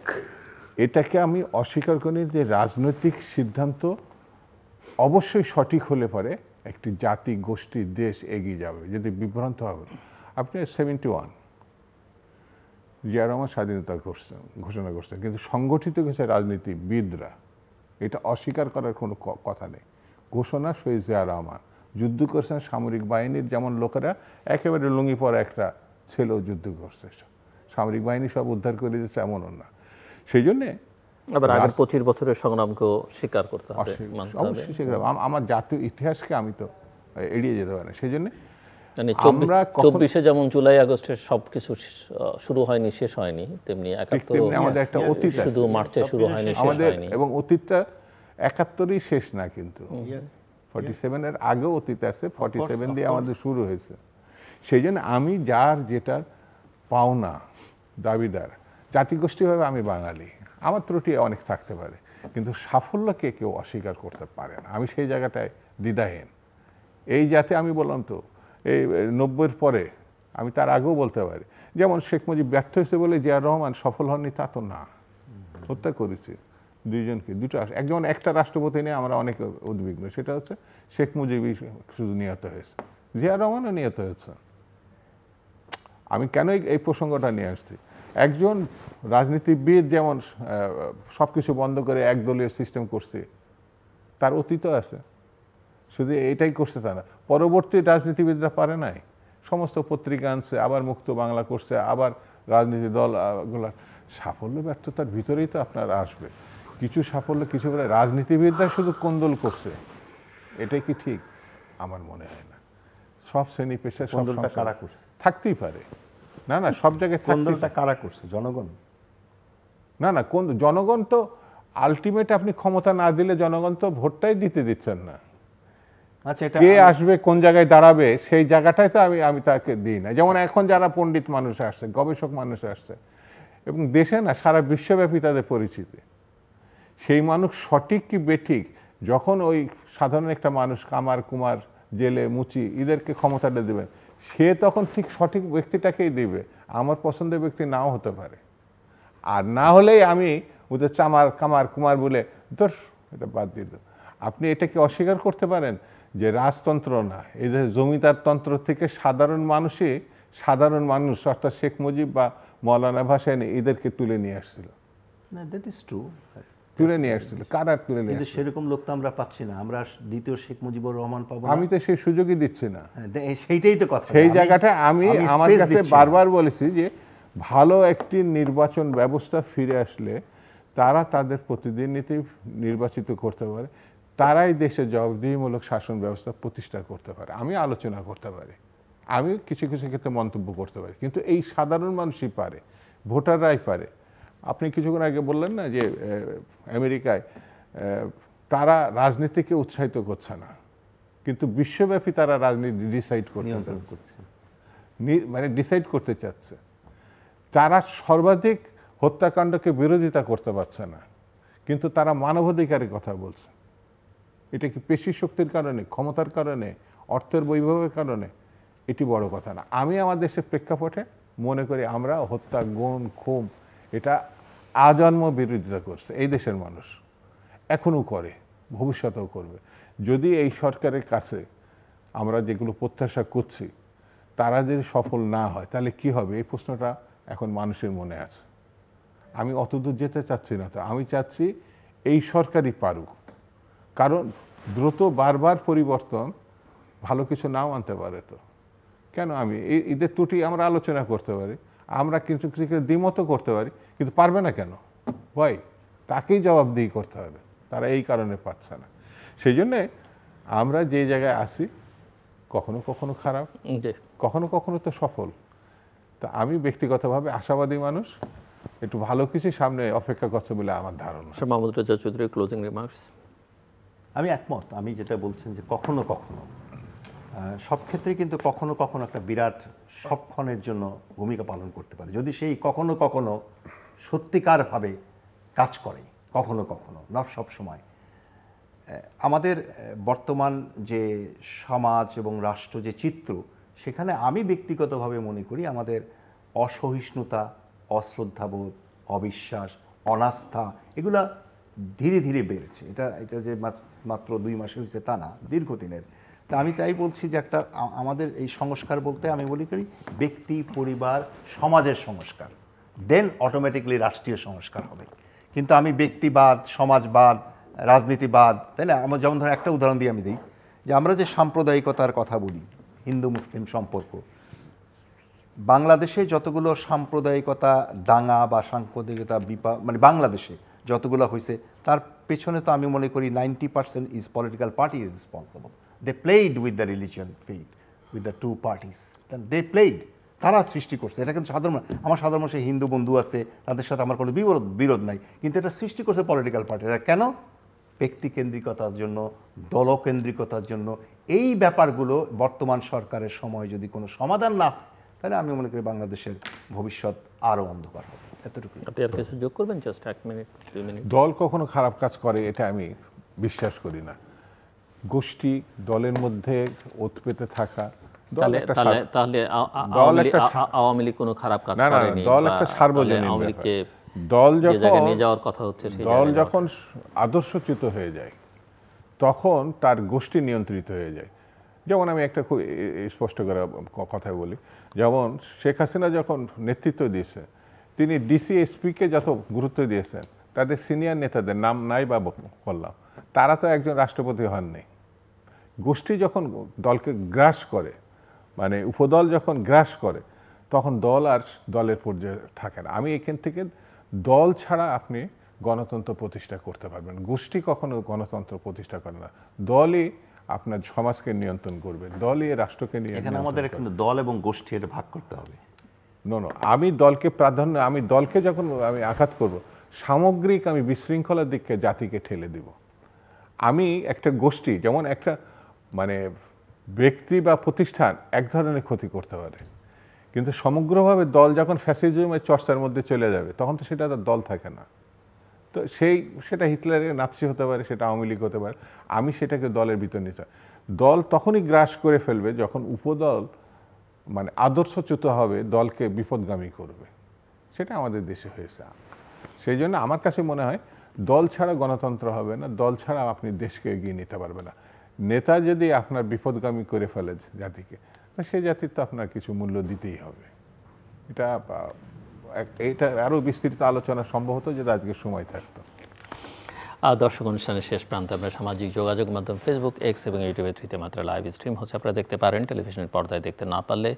এটাকে আমি অস্বীকার করি যে রাজনৈতিক সিদ্ধান্ত অবশ্যই সঠিক হলে পরে একটি জাতি, গোষ্ঠী, দেশ এগিয়ে যাবে, যদি বিভ্রান্ত হবে। আপনি সেভেন্টি ওয়ান জিয়া রহমান স্বাধীনতা করছেন ঘোষণা করছেন, কিন্তু সংগঠিত কিছু রাজনীতিবিদরা। এটা অস্বীকার করার কোনো কথা নেই। ঘোষণা শহীদ জিয়া রহমান। যুদ্ধ করছেন সামরিক বাহিনীর যেমন লোকেরা, একেবারে লুঙ্গি পরা একটা ছেলেও যুদ্ধ করছে। সামরিক বাহিনী সব উদ্ধার করে দিয়েছে, এমনও না। সেই জন্যে আবার আগের পঁচিশ বছরের সংগ্রামকেও স্বীকার করতে হবে অবশ্যই আম- আমার জাতীয় ইতিহাসকে আমি তো এড়িয়ে যেতে পারি না। সেই জন্য মানে আমরা চব্বিশে যেমন জুলাই আগস্টের সবকিছু শুরু হয়নি শেষ হয়নি তেমনি আমাদের একটা অতীত আছে। শুধু মার্চে শুরু হয়নি শেষ আমাদের এবং অতীতটা একাত্তরই শেষ না কিন্তু। ফর্টি সেভেনের আগেও অতীত আছে ফর্টি সেভেন দিয়ে আমাদের শুরু হয়েছে। সেই জন্য আমি যার যেটা পাওনা দাবিদার জাতিগোষ্ঠীভাবে আমি বাঙালি। আমার ত্রুটি অনেক থাকতে পারে। কিন্তু সাফল্যকে কেউ অস্বীকার করতে পারে না। আমি সেই জায়গাটায় দ্বিধাহীন। এই জাতে আমি বললাম তো, এই নব্বইয়ের পরে আমি তার আগেও বলতে পারি। যেমন শেখ মুজিব ব্যর্থ হয়েছে বলে জিয়া রহমান সফল হননি, তা তো না। হত্যা করেছে দুইজনকে। দুটো একজন একটা রাষ্ট্রপতি নিয়ে আমরা অনেক উদ্বিগ্ন। সেটা হচ্ছে শেখ মুজিবই শুধু নিহত হয়েছে। জিয়া রহমানও নিহত হয়েছে। আমি কেন এই প্রসঙ্গটা নিয়ে আসছি? একজন রাজনীতিবিদ যেমন সব কিছু বন্ধ করে একদলীয় সিস্টেম করছে তার অতীতও আছে। শুধু এটাই করছে তা না পরবর্তী রাজনীতিবিদরা পারে নাই। সমস্ত পত্রিকা আনছে আবার মুক্ত বাংলা করছে আবার রাজনীতি দল আহ, সাফল্য ব্যর্থতার ভিতরেই তো আপনার আসবে। কিছু সাফল্য কিছু বলে রাজনীতিবিদরা শুধু কোন্দল করছে। এটাই কি ঠিক? আমার মনে হয় না। সব শ্রেণি পেশা সব কোন্দলটা কারা করছে? থাকতেই পারে। না না সব জায়গায় থাকতেই কারা করছে? জনগণ? না না কোন জনগণ তো আলটিমেট আপনি ক্ষমতা না দিলে জনগণ তো ভোটটাই দিতে দিচ্ছেন না। আচ্ছা এটা কে আসবে কোন জায়গায় দাঁড়াবে সেই জায়গাটাই তো আমি আমি তাকে দিই না। যেমন এখন যারা পণ্ডিত মানুষ আসছে গবেষক মানুষ আসছে এবং দেশে না সারা বিশ্বব্যাপী তাদের পরিচিতি। সেই মানুষ সঠিক কি বেঠিক? যখন ওই সাধারণ একটা মানুষ কামার কুমার জেলে মুচি এদেরকে ক্ষমতাটা দেবেন সে তখন ঠিক সঠিক ব্যক্তিটাকেই দেবে। আমার পছন্দের ব্যক্তি নাও হতে পারে। আর না হলেই আমি ওদের চামার, কামার, কুমার বলে, ধর, এটা বাদ দাও। আপনি এটাকে অস্বীকার করতে পারেন যে রাজতন্ত্র না। এই যে জমিদার তন্ত্র থেকে সাধারণ মানুষই সাধারণ মানুষ, অর্থাৎ শেখ মুজিব বা মৌলানা ভাসানি এদেরকে তুলে নিয়ে আসছিল। না দ্যাট ইজ ট্রু তুলে নিয়ে আসছিল। কারা তুলে নিয়ে কিন্তু? সেরকম লোক তো আমরা পাচ্ছি না। আমরা দ্বিতীয় শেখ মুজিবুর রহমান পাবো আমি তো সেই সুযোগই দিচ্ছি না। হ্যাঁ, সেইটাই তো কথা। সেই জায়গাটা আমি আমার কাছে বারবার বলেছি যে ভালো একটি নির্বাচন ব্যবস্থা ফিরে আসলে তারা তাদের প্রতিনিধি নির্বাচিত করতে পারে। তারাই দেশে জবাবদিহিমূলক শাসন ব্যবস্থা প্রতিষ্ঠা করতে পারে। আমি আলোচনা করতে পারি। আমি কিছু কিছু ক্ষেত্রে মন্তব্য করতে পারি। কিন্তু এই সাধারণ মানুষই পারে ভোটাররাই পারে। আপনি কিছুক্ষণ আগে বললেন না যে আমেরিকায় তারা রাজনীতিকে উৎসাহিত করছে না কিন্তু বিশ্বব্যাপী তারা রাজনীতি ডিসাইড করতে চাচ্ছে। মানে ডিসাইড করতে চাচ্ছে। তারা সর্বাধিক হত্যাকাণ্ডকে বিরোধিতা করতে পারছে না কিন্তু তারা মানবাধিকারের কথা বলছে। এটা কি পেশি শক্তির কারণে ক্ষমতার কারণে অর্থের বৈভবের কারণে? এটি বড় কথা না। আমি আমার দেশের প্রেক্ষাপটে মনে করি আমরা হত্যা গুণ খুম এটা আজন্ম বিরোধিতা করছে, এই দেশের মানুষ। এখনও করে, ভবিষ্যতেও করবে। যদি এই সরকারের কাছে আমরা যেগুলো প্রত্যাশা করছি, তারা যদি সফল না হয়, তাহলে কি হবে? এই প্রশ্নটা এখন মানুষের মনে আছে। আমি অতদূর যেতে চাচ্ছি না তো। আমি চাচ্ছি এই সরকারই পারুক। কারণ দ্রুত বারবার পরিবর্তন ভালো কিছু নাও আনতে পারে তো। কেন আমি? এই ঈদের ত্রুটি আমরা আলোচনা করতে পারি। আমরা কিছু ক্রিকেট দ্বিমতও করতে পারি কিন্তু পারবে না কেন? ভাই তাকেই জবাবদিহি করতে হবে। তারা এই কারণে পাচ্ছে না। সেই জন্যে আমরা যে জায়গায় আসি কখনো কখনো খারাপ কখনো কখনো তো সফল। তা আমি ব্যক্তিগতভাবে আশাবাদী মানুষ একটু ভালো কিছু সামনে অপেক্ষা করছে বলে আমার ধারণা। মাহমুদ রেজা ক্লোজিং রিমার্কস আমি একমত আমি যেটা বলছেন যে কখনো কখনো সব ক্ষেত্রে কিন্তু কখনো কখনো একটা বিরাট সবক্ষণের জন্য ভূমিকা পালন করতে পারে। যদি সেই কখনো কখনো সত্যিকারভাবে কাজ করে, কখনো কখনো, না সব সময়। আমাদের বর্তমান যে সমাজ এবং রাষ্ট্র যে চিত্র, সেখানে আমি ব্যক্তিগতভাবে মনে করি আমাদের অসহিষ্ণুতা, অশ্রদ্ধাবোধ, অবিশ্বাস, অনাস্থা, এগুলা ধীরে ধীরে বেড়েছে। এটা এটা যে মাত্র দুই মাসে হয়েছে তা না, দীর্ঘদিনের তা আমি তাই বলছি যে একটা আমাদের এই সংস্কার বলতে আমি বলি করি ব্যক্তি, পরিবার, সমাজের সংস্কার। দেন অটোমেটিকলি রাষ্ট্রীয় সংস্কার হবে। কিন্তু আমি ব্যক্তিবাদ, সমাজবাদ, রাজনীতিবাদ তাই না আমার যেমন ধর একটা উদাহরণ দিয়ে আমি দিই, যে আমরা যে সাম্প্রদায়িকতার কথা বলি, হিন্দু, মুসলিম সম্পর্ক, বাংলাদেশে যতগুলো সাম্প্রদায়িকতা দাঙ্গা বা সাম্প্রদায়িকতা বিপা মানে বাংলাদেশে যতগুলো হয়েছে তার পেছনে তো আমি মনে করি ninety percent is political party is responsible they played with the religion faith with the two parties they played তারা সৃষ্টি করছে। এটা কিন্তু সাধারণ আমার সাধারণ মানুষের হিন্দু বন্ধু আছে তাদের সাথে আমার কোনো বিরোধ বিরোধ নাই। কিন্তু এটা সৃষ্টি করছে পলিটিক্যাল পার্টিরা কেন? ব্যক্তিকেন্দ্রিকতার জন্য দলকেন্দ্রিকতার জন্য। এই ব্যাপারগুলো বর্তমান সরকারের সময় যদি কোনো সমাধান না তাহলে আমি মনে করি বাংলাদেশের ভবিষ্যৎ আরও অন্ধকার হবে। এতটুকুই। আপনি আর কিছু যোগ করবেন? জাস্ট এক মিনিট মিনিট দল কখনো খারাপ কাজ করে এটা আমি বিশ্বাস করি না। গোষ্ঠী দলের মধ্যে ওত পেতে থাকা তাহলে আওয়ামী লীগ- কোনো খারাপ কাজ করেনি দল একটা সার্বজনীন দল যখন নিয়ে যাওয়ার কথা হচ্ছে দল যখন আদর্শচ্যুত হয়ে যায় তখন তার গোষ্ঠী নিয়ন্ত্রিত হয়ে যায়। যেমন আমি একটা খুব স্পষ্ট করে ক- কথা বলি। যেমন শেখ হাসিনা যখন নেতৃত্ব দিয়েছে তিনি ডিসি এসপিকে যত গুরুত্ব দিয়েছেন তাদের সিনিয়র নেতাদের নাম নাই বা ব- করলাম তারা তো একজন রাষ্ট্রপতি হননি। গোষ্ঠী যখন দলকে গ্রাস করে মানে উপদল যখন গ্রাস করে তখন দল আর দলের পর্যায়ে থাকে না। আমি এখান থেকে দল ছাড়া আপনি গণতন্ত্র প্রতিষ্ঠা করতে পারবেন। গোষ্ঠী কখনো গণতন্ত্র প্রতিষ্ঠা করে না। দলই আপনার সমাজকে নিয়ন্ত্রণ করবে দলই রাষ্ট্রকে নিয়ে এখানে আমাদের কিন্তু দল এবং গোষ্ঠী এটা ভাগ করতে হবে। নো নো আমি দলকে প্রাধান্য আমি দলকে যখন আমি আঘাত করব সামগ্রিক আমি বিশৃঙ্খলার দিককে জাতিকে ঠেলে দিব। আমি একটা গোষ্ঠী, যেমন একটা মানে ব্যক্তি বা প্রতিষ্ঠান এক ধরনের ক্ষতি করতে পারে। কিন্তু সমগ্রভাবে দল যখন ফ্যাসিজমের চর্চার মধ্যে চলে যাবে, তখন তো সেটা তার দল থাকে না। তো সেই, সেটা হিটলারের নাৎসি হতে পারে, সেটা আওয়ামী লীগ হতে পারে, আমি সেটাকে দলের ভিতর নিতে দল তখনই গ্রাস করে ফেলবে যখন উপদল মানে আদর্শচ্যুত হবে, দলকে বিপদগামী করবে। সেটা আমাদের দেশে হয়েছে। সেই জন্য আমার কাছে মনে হয় দল ছাড়া গণতন্ত্র হবে না, দল ছাড়া আপনি দেশকে এগিয়ে নিতে পারবে না। নেতা যদি আপনার বিপদগামী করে ফেলে জাতিকে, তা সেই জাতির তো আপনার কিছু মূল্য দিতেই হবে। এটা এটা আরও বিস্তৃত আলোচনা সম্ভব হতো যেটা আজকে সময় থাকতো। দর্শক অনুষ্ঠানের শেষ প্রান্তে আমরা সামাজিক যোগাযোগ মাধ্যম ফেসবুক এক্স এবং ইউটিউবে থ্রিতে মাত্র লাইভ স্ট্রিম হচ্ছে। আপনারা দেখতে পারেন টেলিভিশনের পর্দায় দেখতে না পারলে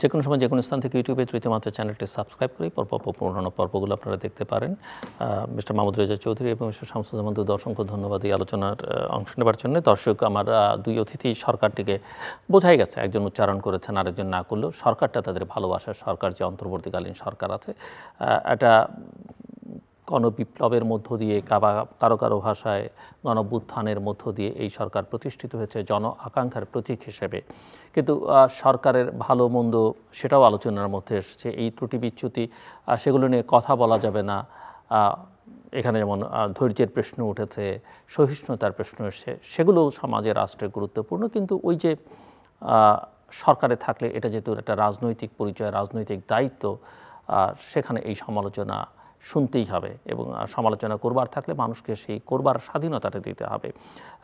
যে কোনো সময় যে কোনো স্থান থেকে ইউটিউবে তৃতীয় মাত্রা চ্যানেলটি সাবস্ক্রাইব করে পর পর পুরোনো পর্বগুলো আপনারা দেখতে পারেন। মিস্টার মাহমুদ রেজা চৌধুরী এবং মিস্টার শামসুজ্জামান দুদু, অসংখ্য ধন্যবাদ এই আলোচনার অংশ নেবার জন্য। দর্শক, আমার দুই অতিথি সরকারটিকে বোঝাই গেছে। একজন উচ্চারণ করেছেন, আরেকজন না করলেও সরকারটা তাদের ভালোবাসার সরকার, যে অন্তর্বর্তীকালীন সরকার আছে। এটা গণবিপ্লবের মধ্য দিয়ে, কাবা কারও কারও ভাষায় গণবুত্থানের মধ্য দিয়ে এই সরকার প্রতিষ্ঠিত হয়েছে জন আকাঙ্ক্ষার প্রতীক হিসেবে। কিন্তু সরকারের ভালো মন্দ সেটাও আলোচনার মধ্যে এসেছে। এই ত্রুটি বিচ্যুতি সেগুলো নিয়ে কথা বলা যাবে না। এখানে যেমন ধৈর্যের প্রশ্ন উঠেছে, সহিষ্ণুতার প্রশ্ন এসেছে সেগুলো সমাজে রাষ্ট্রের গুরুত্বপূর্ণ। কিন্তু ওই যে সরকারে থাকলে এটা যেহেতু একটা রাজনৈতিক পরিচয়, রাজনৈতিক দায়িত্ব সেখানে এই সমালোচনা শুনতেই হবে এবং সমালোচনা করবার থাকলে মানুষকে সেই করবার স্বাধীনতাটা দিতে হবে।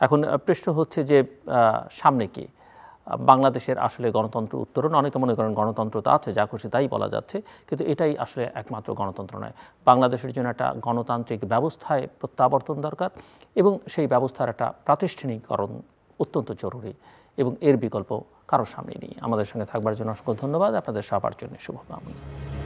এখন প্রশ্ন হচ্ছে যে সামনে কি? বাংলাদেশের আসলে গণতন্ত্র উত্তরণ, অনেকে মনে করেন গণতন্ত্র তো আছে, যা খুশি তাই বলা যাচ্ছে, কিন্তু এটাই আসলে একমাত্র গণতন্ত্র নয়। বাংলাদেশের জন্য একটা গণতান্ত্রিক ব্যবস্থায় প্রত্যাবর্তন দরকার এবং সেই ব্যবস্থার একটা প্রাতিষ্ঠানিকরণ অত্যন্ত জরুরি এবং এর বিকল্প কারোর সামনে নেই। আমাদের সঙ্গে থাকবার জন্য অসংখ্য ধন্যবাদ। আপনাদের সবার জন্য শুভকামনা।